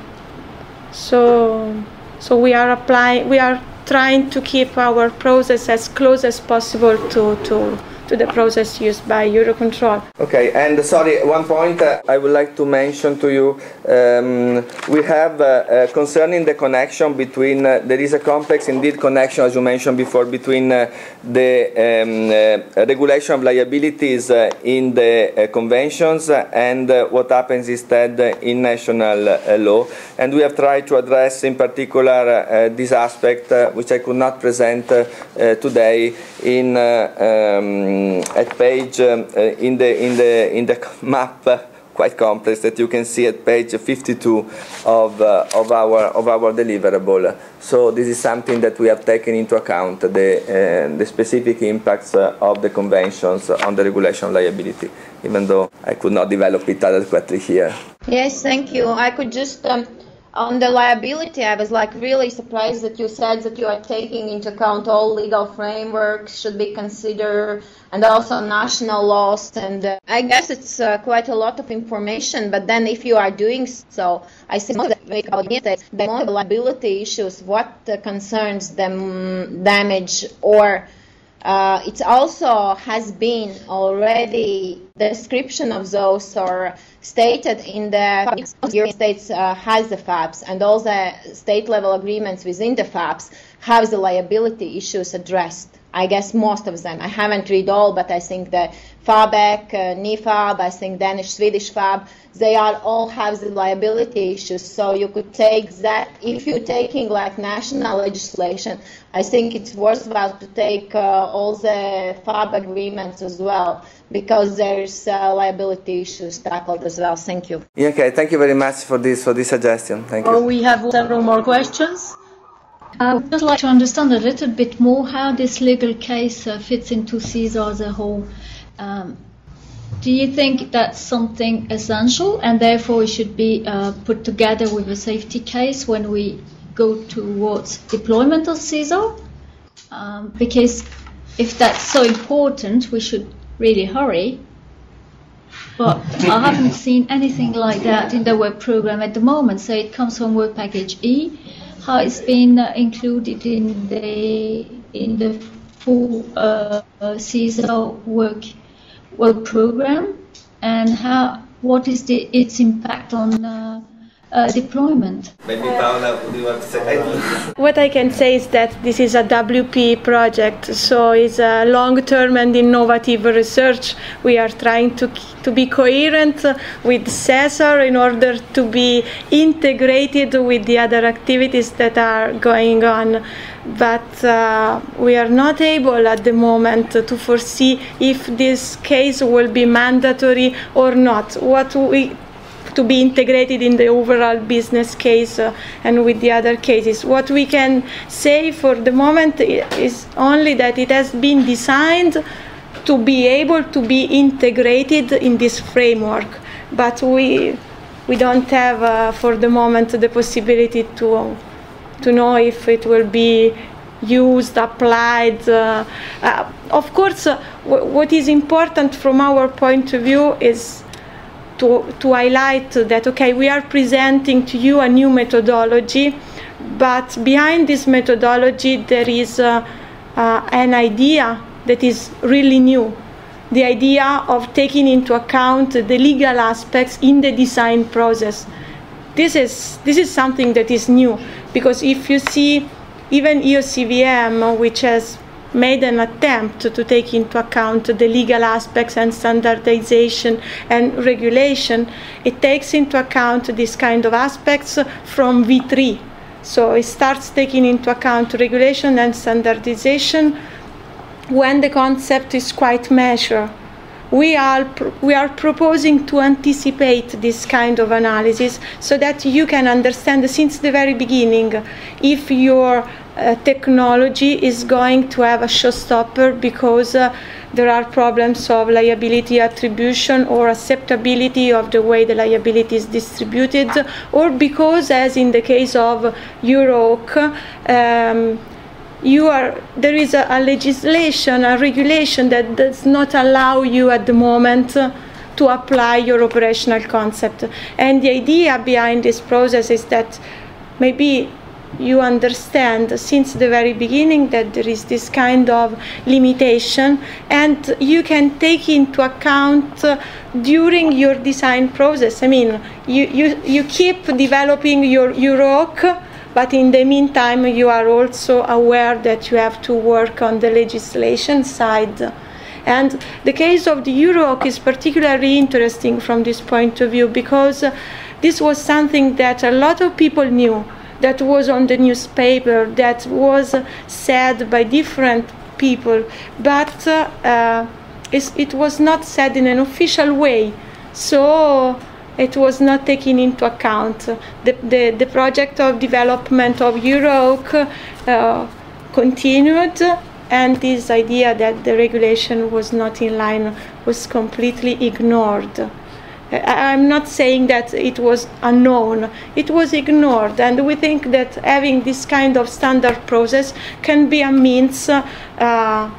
So, so we are applying, we are trying to keep our process as close as possible to, to to the process used by Eurocontrol. Okay, and sorry, one point uh, I would like to mention to you. Um, we have uh, uh, concerning the connection between, uh, there is a complex indeed connection, as you mentioned before, between uh, the um, regulation of liabilities in the conventions and what happens instead in national law. And we have tried to address in particular this aspect, which I could not present today, in um, at page um, uh, in the in the in the map uh, quite complex that you can see at page 52 of uh, of our of our deliverable. So this is something that we have taken into account the the specific impacts of the conventions on the regulation liability. Even though I could not develop it adequately here. Yes, thank you. I could just um, on the liability, I was like really surprised that you said that you are taking into account all legal frameworks should be considered and also national laws. And uh, I guess it's uh, quite a lot of information. But then if you are doing so, I see most the liability issues, what uh, concerns them damage or uh, it also has been already the description of those or stated in the European states uh, has the FABs and all the state level agreements within the FABs have the liability issues addressed. I guess most of them. I haven't read all, but I think the FABEC, uh, NEFAB, I think Danish, Swedish FAB, they are all have the liability issues. So you could take that, if you're taking like national legislation, I think it's worthwhile to take uh, all the FAB agreements as well because there's uh, liability issues tackled as well. Thank you. Okay, thank you very much for this for this suggestion. Thank you. Oh, we have several more questions. I would just like to understand a little bit more how this legal case uh, fits into SESAR as a whole. Um, do you think that's something essential and therefore it should be uh, put together with a safety case when we go towards deployment of SESAR? Um, because if that's so important, we should really hurry. But I haven't seen anything like that in the work program at the moment. So it comes from work package E how it's been uh, included in the in the full uh, work work program, and how what is the its impact on uh, deployment. Maybe Paola, would you want to say? What I can say is that this is a WP project, so it's a long-term and innovative research. We are trying to to be coherent with SESAR in order to be integrated with the other activities that are going on. But uh, we are not able at the moment to foresee if this case will be mandatory or not. What we to be integrated in the overall business case uh, and with the other cases. What we can say for the moment is only that it has been designed to be able to be integrated in this framework, but we we don't have uh, for the moment the possibility to to know if it will be used, applied. Uh, uh, of course, uh, what is important from our point of view is to, to highlight that, okay, we are presenting to you a new methodology, but behind this methodology, there is uh, uh, an idea that is really new. The idea of taking into account the legal aspects in the design process. This is, this is something that is new because if you see even EOCVM, which has made an attempt to take into account the legal aspects and standardization and regulation, it takes into account these kind of aspects from V3. So it starts taking into account regulation and standardization when the concept is quite measured. We are, we are proposing to anticipate this kind of analysis so that you can understand since the very beginning if your uh, technology is going to have a showstopper because uh, there are problems of liability attribution or acceptability of the way the liability is distributed, or because, as in the case of EUROC, um, you are there is a, a, legislation, a regulation that does not allow you at the moment uh, to apply your operational concept. And the idea behind this process is that maybe you understand since the very beginning that there is this kind of limitation and you can take into account uh, during your design process. I mean, you, you, you keep developing your EUROC but in the meantime you are also aware that you have to work on the legislation side. And the case of the EUROC is particularly interesting from this point of view because this was something that a lot of people knew that was on the newspaper, that was said by different people, but uh, it was not said in an official way. So it was not taken into account. The, the, the project of development of EUROC uh, continued, and this idea that the regulation was not in line was completely ignored. I'm not saying that it was unknown, it was ignored, and we think that having this kind of standard process can be a means uh,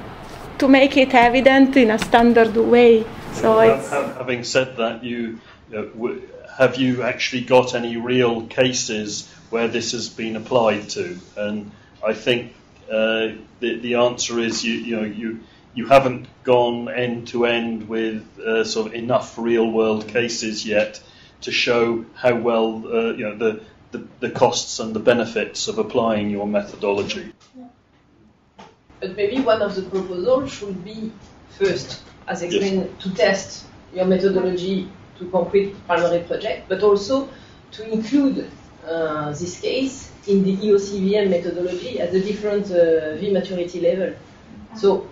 to make it evident in a standard way. So, having said that, you uh, have you actually got any real cases where this has been applied to? And I think uh, the, the answer is you, you know you you haven't gone end to end with uh, sort of enough real world cases yet to show how well uh, you know the, the, the costs and the benefits of applying your methodology. But maybe one of the proposals should be first, as explained, yes. to test your methodology to concrete primary project, but also to include uh, this case in the EOCVM methodology at the different uh, V maturity level. So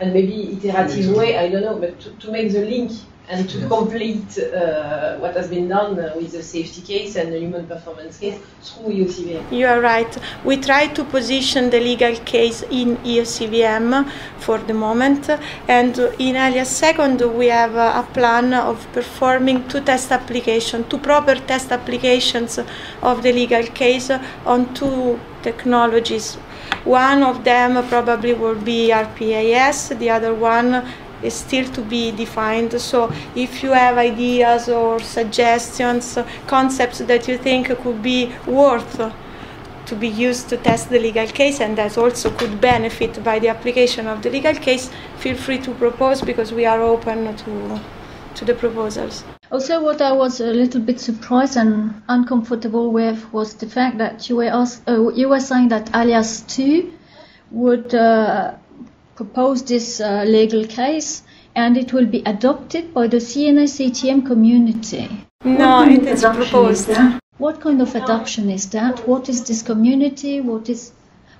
and maybe iterative way, I don't know, but to, to make the link and to complete uh, what has been done with the safety case and the human performance case through EOCVM. You are right. We try to position the legal case in EOCVM for the moment, and in Alias Second we have a plan of performing two test applications, two proper test applications of the legal case on two technologies one of them probably will be RPAS, the other one is still to be defined. So if you have ideas or suggestions, concepts that you think could be worth to be used to test the legal case and that also could benefit by the application of the legal case, feel free to propose because we are open to, to the proposals. Also, what I was a little bit surprised and uncomfortable with was the fact that you were asked, uh, you were saying that Alias 2 would uh, propose this uh, legal case and it will be adopted by the CNS community. No, it is proposed. Is what kind of adoption is that? What is this community? What is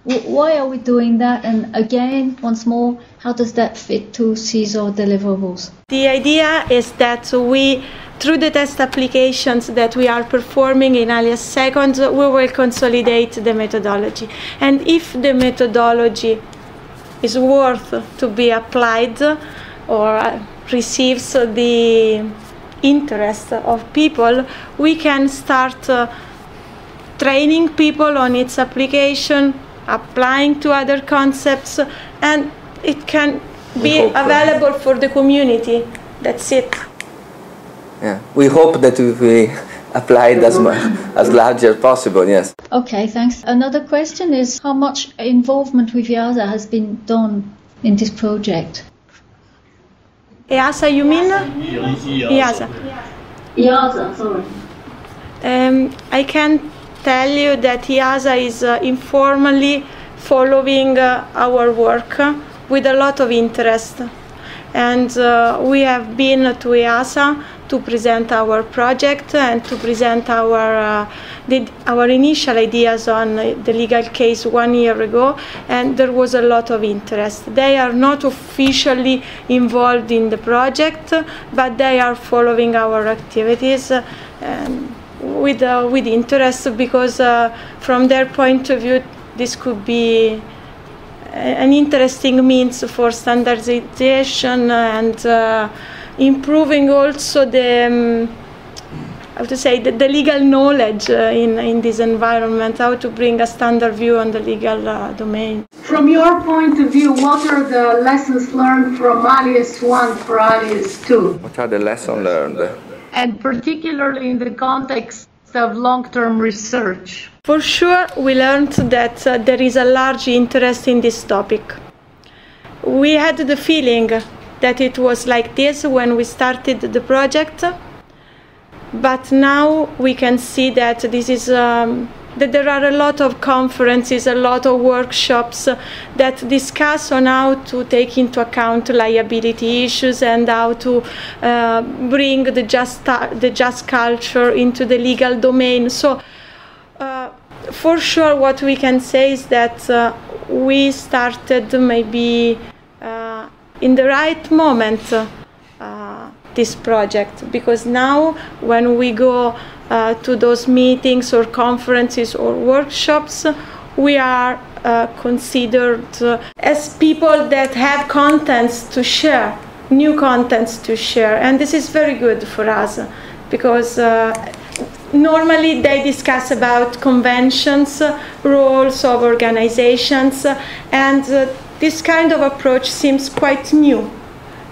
why are we doing that? And again, once more, how does that fit to SESAR deliverables? The idea is that we, through the test applications that we are performing in Alias Second, we will consolidate the methodology. And if the methodology is worth to be applied or receives the interest of people, we can start uh, training people on its application applying to other concepts, and it can be available for the community. That's it. Yeah, we hope that we apply it as much as large as possible. Yes. Okay, thanks. Another question is how much involvement with EASA has been done in this project? EASA, you mean? EASA. EASA, sorry. Um, I can tell you that EASA is uh, informally following uh, our work with a lot of interest. And uh, we have been to EASA to present our project and to present our, uh, our initial ideas on the legal case one year ago, and there was a lot of interest. They are not officially involved in the project, but they are following our activities. Um, with uh, with interest because uh, from their point of view this could be an interesting means for standardization and uh, improving also the um, how to say the, the legal knowledge uh, in in this environment how to bring a standard view on the legal uh, domain. From your point of view what are the lessons learned from alias 1 for alias 2 what are the lessons learned and particularly in the context of long-term research? For sure, we learned that uh, there is a large interest in this topic. We had the feeling that it was like this when we started the project, but now we can see that this is um, that there are a lot of conferences, a lot of workshops that discuss on how to take into account liability issues and how to uh, bring the just, the just culture into the legal domain. So, uh, for sure, what we can say is that uh, we started maybe uh, in the right moment this project because now when we go uh, to those meetings or conferences or workshops, we are uh, considered uh, as people that have contents to share, new contents to share. And this is very good for us because uh, normally they discuss about conventions, roles of organizations, and uh, this kind of approach seems quite new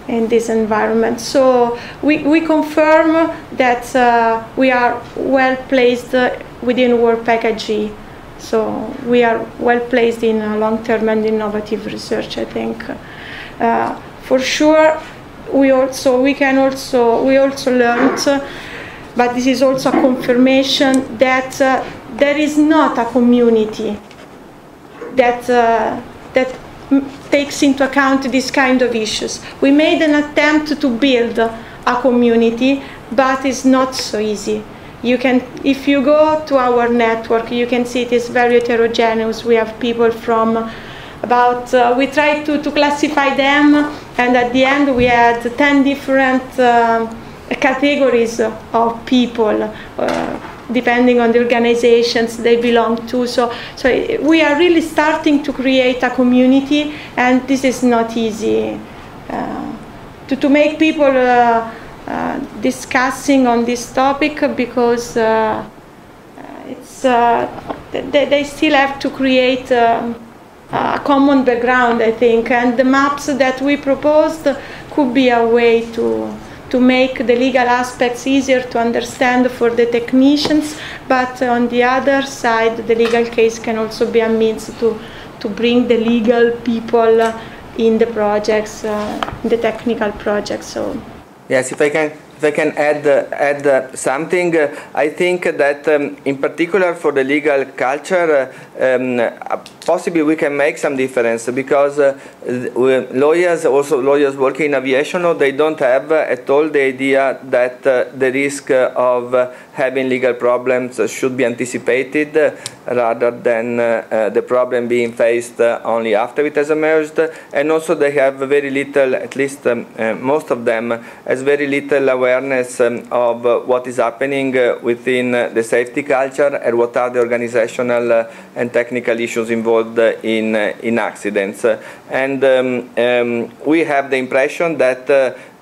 in this environment. So we, we confirm that uh, we are well placed within Work Package So we are well placed in uh, long-term and innovative research, I think. Uh, for sure, we also we can also we also learned, but this is also a confirmation that uh, there is not a community that uh, that takes into account these kind of issues. We made an attempt to build a community, but it's not so easy. You can, if you go to our network, you can see it is very heterogeneous. We have people from about, uh, we tried to, to classify them, and at the end we had 10 different uh, categories of people. Uh, depending on the organizations they belong to. So, so we are really starting to create a community, and this is not easy. Uh, to, to make people uh, uh, discussing on this topic because uh, uh, it's uh, they, they, still have to create a common background, I think, and the maps that we proposed could be a way to to make the legal aspects easier to understand for the technicians, but on the other side, the legal case can also be a means to, to bring the legal people in the projects, uh, the technical projects. So. Yes, if I can I can add uh, add uh, something, uh, I think that um, in particular for the legal culture, um, possibly we can make some difference because lawyers, also lawyers working in aviation, they don't have at all the idea that the risk of having legal problems should be anticipated rather than uh, the problem being faced uh, only after it has emerged. And also they have very little, at least um, uh, most of them, has very little awareness um, of what is happening within the safety culture and what are the organizational and technical issues involved in, in accidents. And um, um, we have the impression that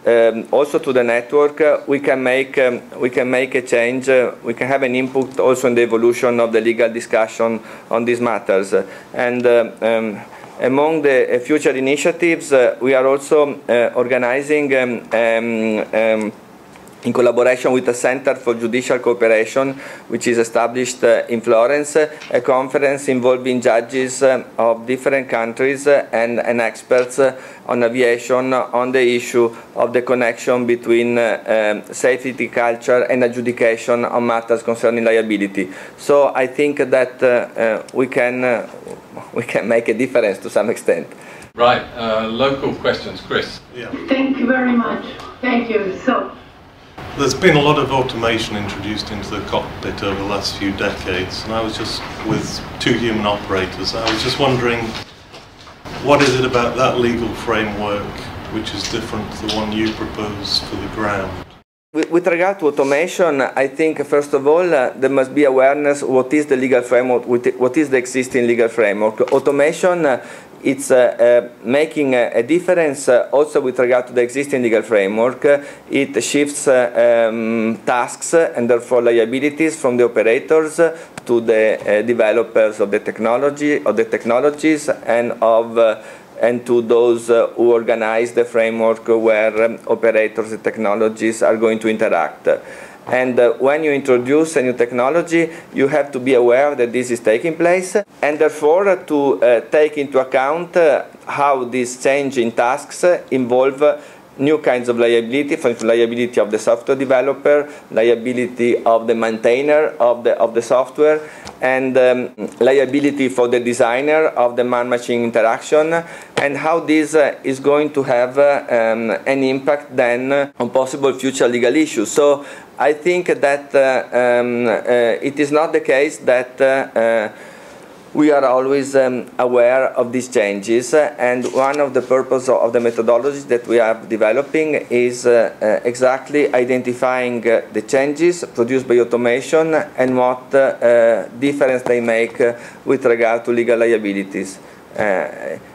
um, also to the network, uh, we can make um, we can make a change. Uh, we can have an input also in the evolution of the legal discussion on these matters. And uh, um, among the uh, future initiatives, uh, we are also uh, organizing. In collaboration with the Center for Judicial Cooperation, which is established uh, in Florence, a conference involving judges uh, of different countries uh, and, and, experts on aviation on the issue of the connection between um, safety culture and adjudication on matters concerning liability. So I think that uh, we can uh, we can make a difference to some extent. Right, uh, local questions, Chris. Yeah. Thank you very much. Thank you. So there's been a lot of automation introduced into the cockpit over the last few decades, and I was just with two human operators. I was just wondering, what is it about that legal framework which is different to the one you propose for the ground? With regard to automation, I think first of all uh, there must be awareness what is the legal framework, what is the existing legal framework. Automation uh, it's uh, uh, making a, a difference uh, also with regard to the existing legal framework. it shifts um, tasks and therefore liabilities from the operators to the developers of the technology, of the technologies, and of and to those uh, who organize the framework where um, operators and technologies are going to interact. And uh, when you introduce a new technology, you have to be aware that this is taking place, and therefore uh, to uh, take into account uh, how this change in tasks involve new kinds of liability, for instance, liability of the software developer, liability of the maintainer of the, of the software, and um, liability for the designer of the man-machine interaction, and how this uh, is going to have uh, um, an impact then on possible future legal issues. So I think that uh, um, uh, it is not the case that uh, we are always um, aware of these changes and one of the purposes of the methodologies that we are developing is uh, uh, exactly identifying uh, the changes produced by automation and what uh, uh, difference they make uh, with regard to legal liabilities.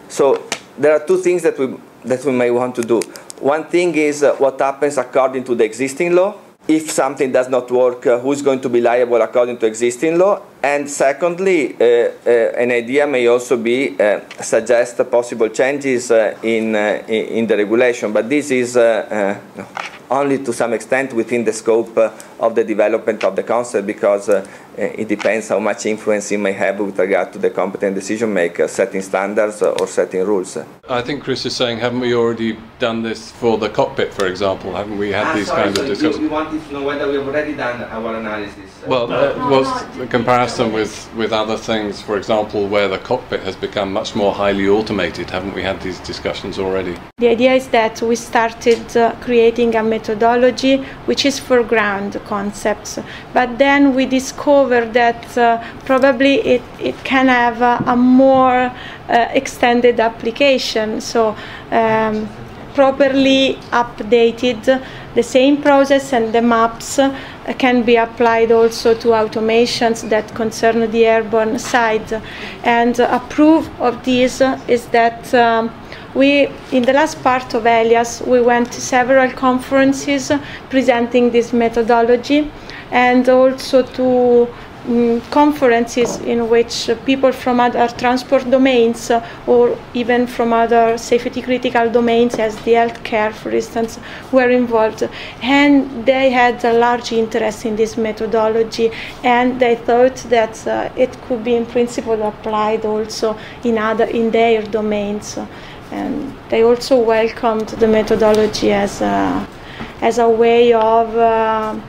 so there are two things that we, that we may want to do. One thing is what happens according to the existing law if something does not work, uh, who is going to be liable according to existing law? And secondly, uh, uh, an idea may also be uh, suggest possible changes uh, in, uh, in the regulation, but this is only to some extent within the scope of the development of the concept because it depends how much influence it may have with regard to the competent decision maker setting standards or setting rules. I think Chris is saying, haven't we already done this for the cockpit, for example? Haven't we had ah, these sorry, kinds so of discussions? We wanted to know whether we have already done our analysis. Well, uh, was the comparison with, with other things, for example, where the cockpit has become much more highly automated? Haven't we had these discussions already? The idea is that we started uh, creating a methodology which is for ground concepts, but then we discovered that uh, probably it, it can have a, a more uh, extended application. So. Um, properly updated the same process and the maps uh, can be applied also to automations that concern the airborne side and a proof of this is that um, we in the last part of ALIAS we went to several conferences presenting this methodology and also to um, conferences in which people from other transport domains uh, or even from other safety critical domains as the healthcare for instance were involved. And they had a large interest in this methodology and they thought that uh, it could be in principle applied also in other in their domains and they also welcomed the methodology as a as a way of uh,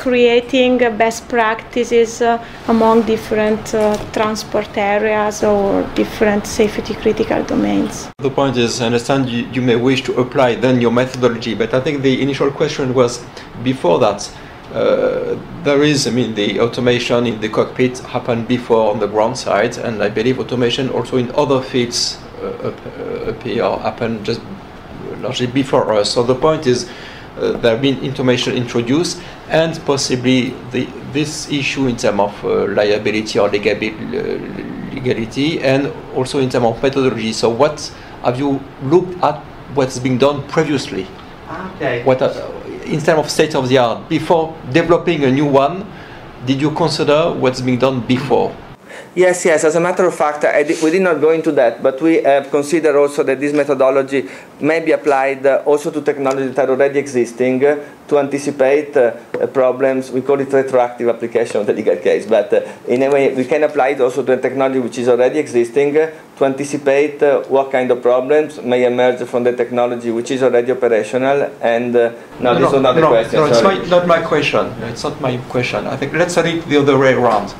creating best practices uh, among different uh, transport areas or different safety critical domains. The point is, I understand you, you may wish to apply then your methodology, but I think the initial question was before that. Uh, there is, I mean, the automation in the cockpit happened before on the ground side, and I believe automation also in other fields appear happen just largely before us. So the point is, uh, there have been information introduced, and possibly the, this issue in terms of uh, liability or legality, and also in terms of methodology. So, what have you looked at? What's been done previously? Okay. What are, in terms of state of the art before developing a new one? Did you consider what's been done before? Yes, yes. As a matter of fact, did, we did not go into that, but we have considered also that this methodology may be applied uh, also to technologies that are already existing uh, to anticipate uh, problems. We call it retroactive application of the legal case, but uh, in a way we can apply it also to a technology which is already existing uh, to anticipate uh, what kind of problems may emerge from the technology which is already operational. And no, no, this no, was not no, the question. No, it's sorry. not, not my question. It's not my question. I think let's say it the other way around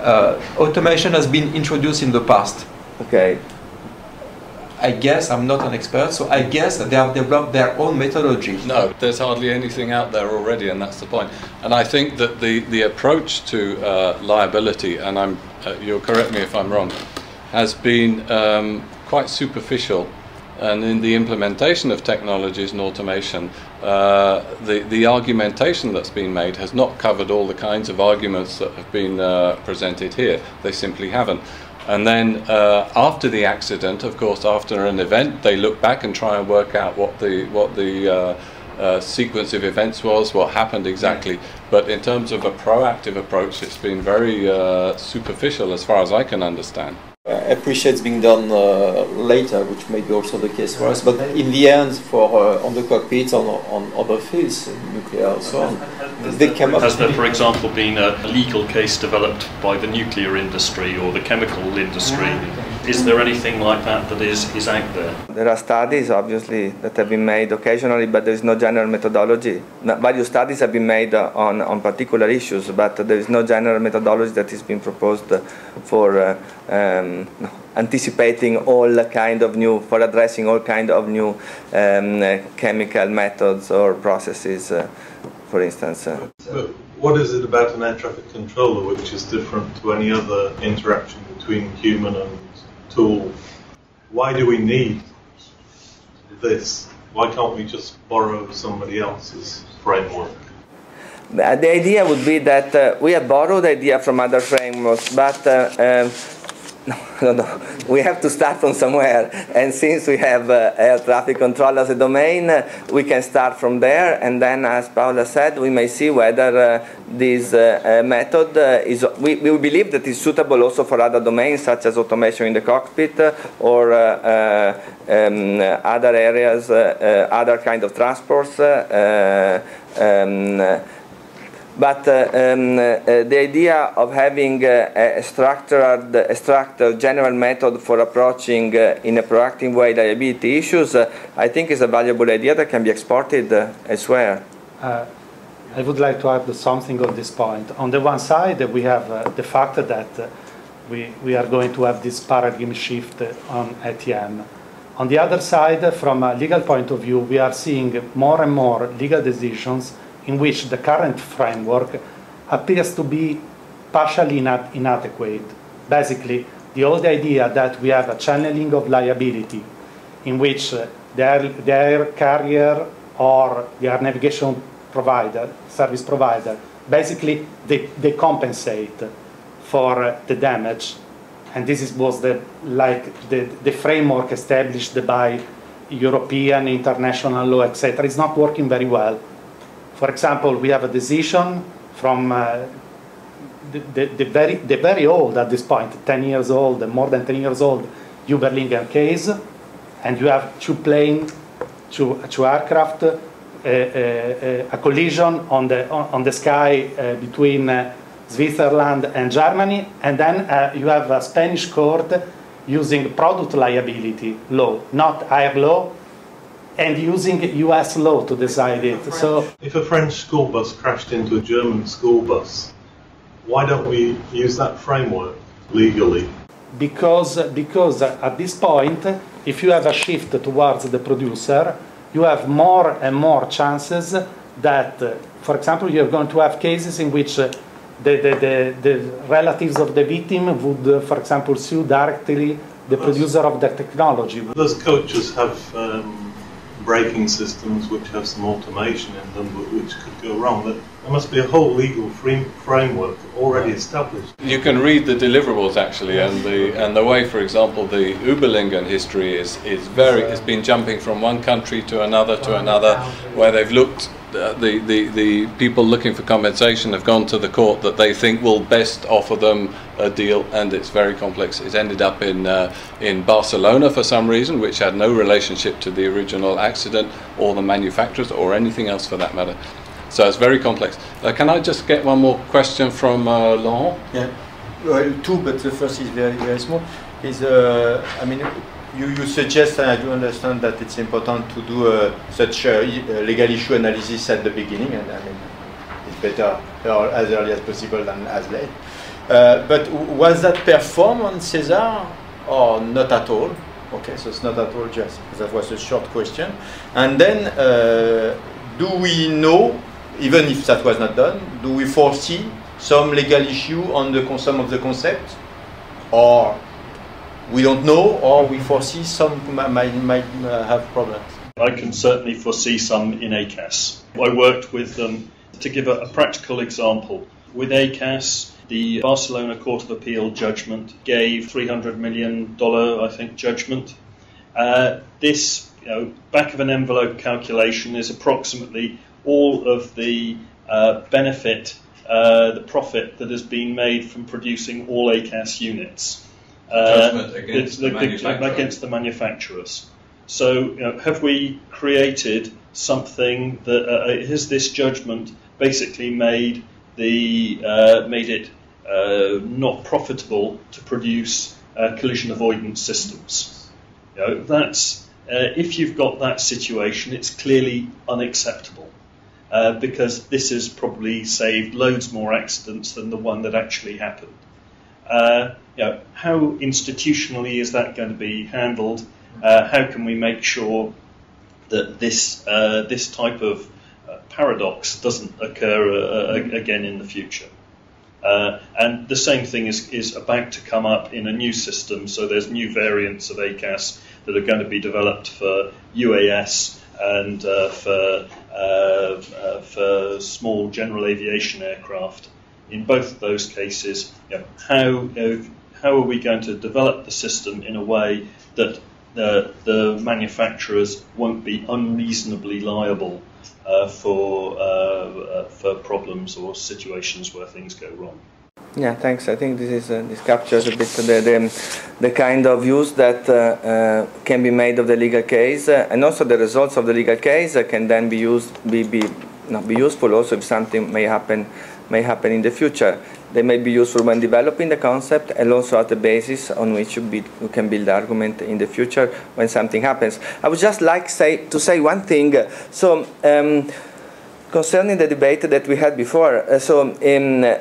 uh, automation has been introduced in the past. Okay. I guess I'm not an expert, so I guess that they have developed their own methodology. No, there's hardly anything out there already, and that's the point. And I think that the, the approach to uh, liability, and I'm, uh, you'll correct me if I'm wrong, has been um, quite superficial. And in the implementation of technologies and automation, uh, the, the argumentation that's been made has not covered all the kinds of arguments that have been uh, presented here. They simply haven't. And then uh, after the accident, of course, after an event, they look back and try and work out what the what the uh, uh, sequence of events was, what happened exactly. But in terms of a proactive approach, it's been very uh, superficial, as far as I can understand. I appreciate it's being done uh, later, which may be also the case for us. But in the end, for uh, on the cockpit, on, on other fields, nuclear and so on, they came up. Has there, for example, been a legal case developed by the nuclear industry or the chemical industry? Is there anything like that that is, is out there? There are studies, obviously, that have been made occasionally, but there is no general methodology. Various studies have been made on, on particular issues, but there is no general methodology that is being proposed for uh, um, anticipating all kind of new, for addressing all kind of new um, uh, chemical methods or processes, uh, for instance. uh. But what is it about an air traffic controller which is different to any other interaction between human and tool? Why do we need this? Why can't we just borrow somebody else's framework? The idea would be that uh, we have borrowed the idea from other frameworks, but uh, um, no, no, no. We have to start from somewhere, and since we have uh, air traffic control as a domain, uh, we can start from there, and then, as Paola said, we may see whether uh, this uh, uh, method uh, is. We, we believe that is suitable also for other domains, such as automation in the cockpit or um, other areas, other kind of transports. um, but uh, um, uh, the idea of having uh, a structured, a structured general method for approaching in a proactive way liability issues, I think is a valuable idea that can be exported elsewhere. I would like to add something on this point. On the one side, we have the fact that we, we are going to have this paradigm shift on ATM. On the other side, from a legal point of view, we are seeing more and more legal decisions in which the current framework appears to be partially ina- inadequate. Basically, the old idea that we have a channeling of liability in which uh, the, air, the air carrier or their navigation provider, service provider, basically they, they compensate for uh, the damage. And this is, was the, like the, the framework established by European, international law, etc. It's not working very well. For example, we have a decision from uh, the, the, the, very, the very old at this point, 10 years old, more than 10 years old, Uberlingen case, and you have two planes, two, two aircraft, uh, uh, uh, a collision on the, on, on the sky uh, between uh, Switzerland and Germany, and then you have a Spanish court using product liability law, not air law, and using US law to decide it. So, if a French school bus crashed into a German school bus, why don't we use that framework legally? Because, because at this point, if you have a shift towards the producer, you have more and more chances that, for example, you're going to have cases in which the, the, the, the, relatives of the victim would, uh, for example, sue directly the producer of the technology. Those coaches have um, braking systems which have some automation in them which could go wrong. There must be a whole legal framework already established. You can read the deliverables actually, and the and the way, for example, the Überlingen history is is very. It's been jumping from one country to another to another, where they've looked uh, the, the, the people looking for compensation have gone to the court that they think will best offer them a deal, and it's very complex. It ended up in, uh, in Barcelona for some reason, which had no relationship to the original accident or the manufacturers or anything else for that matter. So it's very complex. Uh, can I just get one more question from uh, Laurent? Yeah, well, two, but the first is very, very small. Is uh, I mean, you, you suggest, and I do understand that it's important to do uh, such legal issue analysis at the beginning, and I mean, it's better as early as possible than as late. Uh, but was that performed on SESAR or not at all? Okay, so it's not at all just that was a short question. And then, uh, do we know, even if that was not done, do we foresee some legal issue on the some of the concept, or we don't know or we foresee some might, might uh, have problems? I can certainly foresee some in ACAS. I worked with them to give a, a practical example. With ACAS, the Barcelona Court of Appeal judgment gave $300 million, I think, judgment. Uh, this, you know, back of an envelope calculation is approximately all of the uh, benefit, uh, the profit that has been made from producing all ACAS units. Uh, against, the, the, against the manufacturers. So, you know, have we created something that uh, uh, has this judgment basically made the uh, made it uh, not profitable to produce uh, collision avoidance systems? You know, that's if you've got that situation, it's clearly unacceptable. Because this has probably saved loads more accidents than the one that actually happened. Uh, you know, how institutionally is that going to be handled? Uh, how can we make sure that this uh, this type of uh, paradox doesn't occur uh, uh, again in the future? and the same thing is, is about to come up in a new system. So there's new variants of ACAS that are going to be developed for UAS and for for small general aviation aircraft in both those cases, you know, how how are we going to develop the system in a way that the, the manufacturers won't be unreasonably liable uh, for uh, uh, for problems or situations where things go wrong. Yeah, thanks. I think this is uh, this captures a bit the the, the kind of use that uh, uh, can be made of the legal case, and also the results of the legal case can then be used be be not be useful also if something may happen may happen in the future. They may be useful when developing the concept and also at the basis on which you, be, you, can build argument in the future when something happens. I would just like say, to say one thing. So, um, concerning the debate that we had before, uh, so in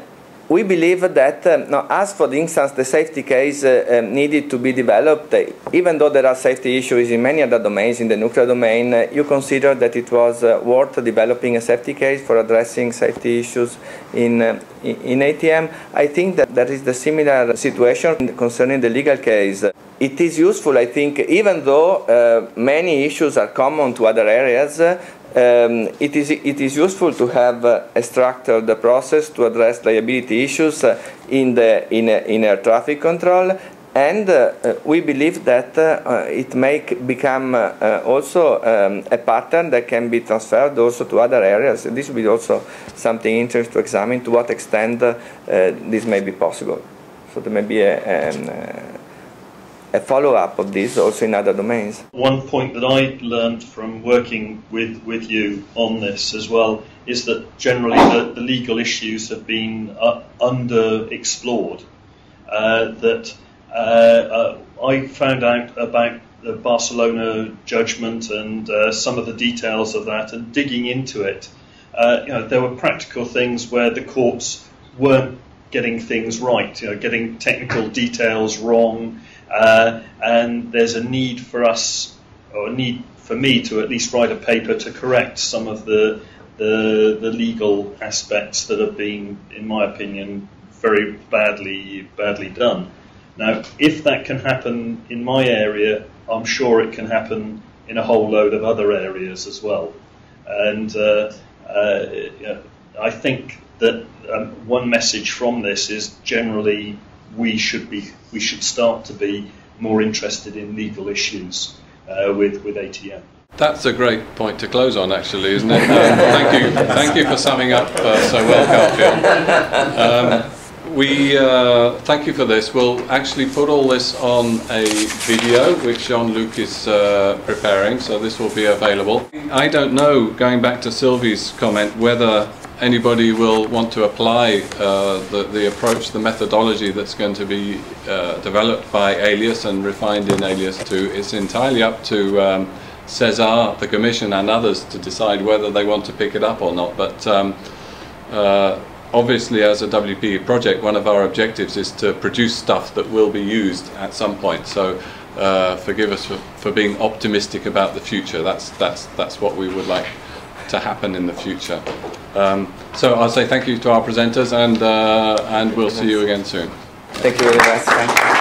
we believe that, um, now, as for instance, the safety case uh, um, needed to be developed, uh, even though there are safety issues in many other domains, in the nuclear domain, uh, you consider that it was uh, worth developing a safety case for addressing safety issues in, uh, in ATM. I think that there is the similar situation concerning the legal case. It is useful, I think, even though uh, many issues are common to other areas, um, it, is, it is useful to have uh, a structured process to address liability issues uh, in, the, in, uh, in air traffic control and uh, uh, we believe that uh, it may become also um, a pattern that can be transferred also to other areas. This will be also something interesting to examine to what extent this may be possible. So there may be a, um, a follow-up of this also in other domains. One point that I learned from working with, with you on this as well is that generally the, the legal issues have been uh, underexplored. Uh, that uh, uh I found out about the Barcelona judgment and uh, some of the details of that, and digging into it, uh, you know, there were practical things where the courts weren't getting things right, you know, getting technical details wrong, uh, and there's a need for us, or a need for me to at least write a paper to correct some of the the, the legal aspects that have been, in my opinion, very badly badly done. Now, if that can happen in my area, I'm sure it can happen in a whole load of other areas as well. And uh, uh, I think that um, one message from this is generally we should be we should start to be more interested in legal issues uh, with with ATM. That's a great point to close on, actually, isn't it? Um, thank you, thank you for summing up uh, so well, Garfield. Um, we uh, thank you for this. We'll actually put all this on a video which Jean-Luc is uh, preparing, so this will be available. I don't know, going back to Sylvie's comment, whether anybody will want to apply uh, the, the approach, the methodology that's going to be uh, developed by Alias and refined in Alias 2. It's entirely up to um, SESAR, the Commission and others to decide whether they want to pick it up or not. But um, uh, obviously as a WP project, one of our objectives is to produce stuff that will be used at some point. So uh, forgive us for, for being optimistic about the future. That's, that's, that's what we would like to happen in the future. Um, so I'll say thank you to our presenters and, uh, and we'll see you again soon. Thank you very much.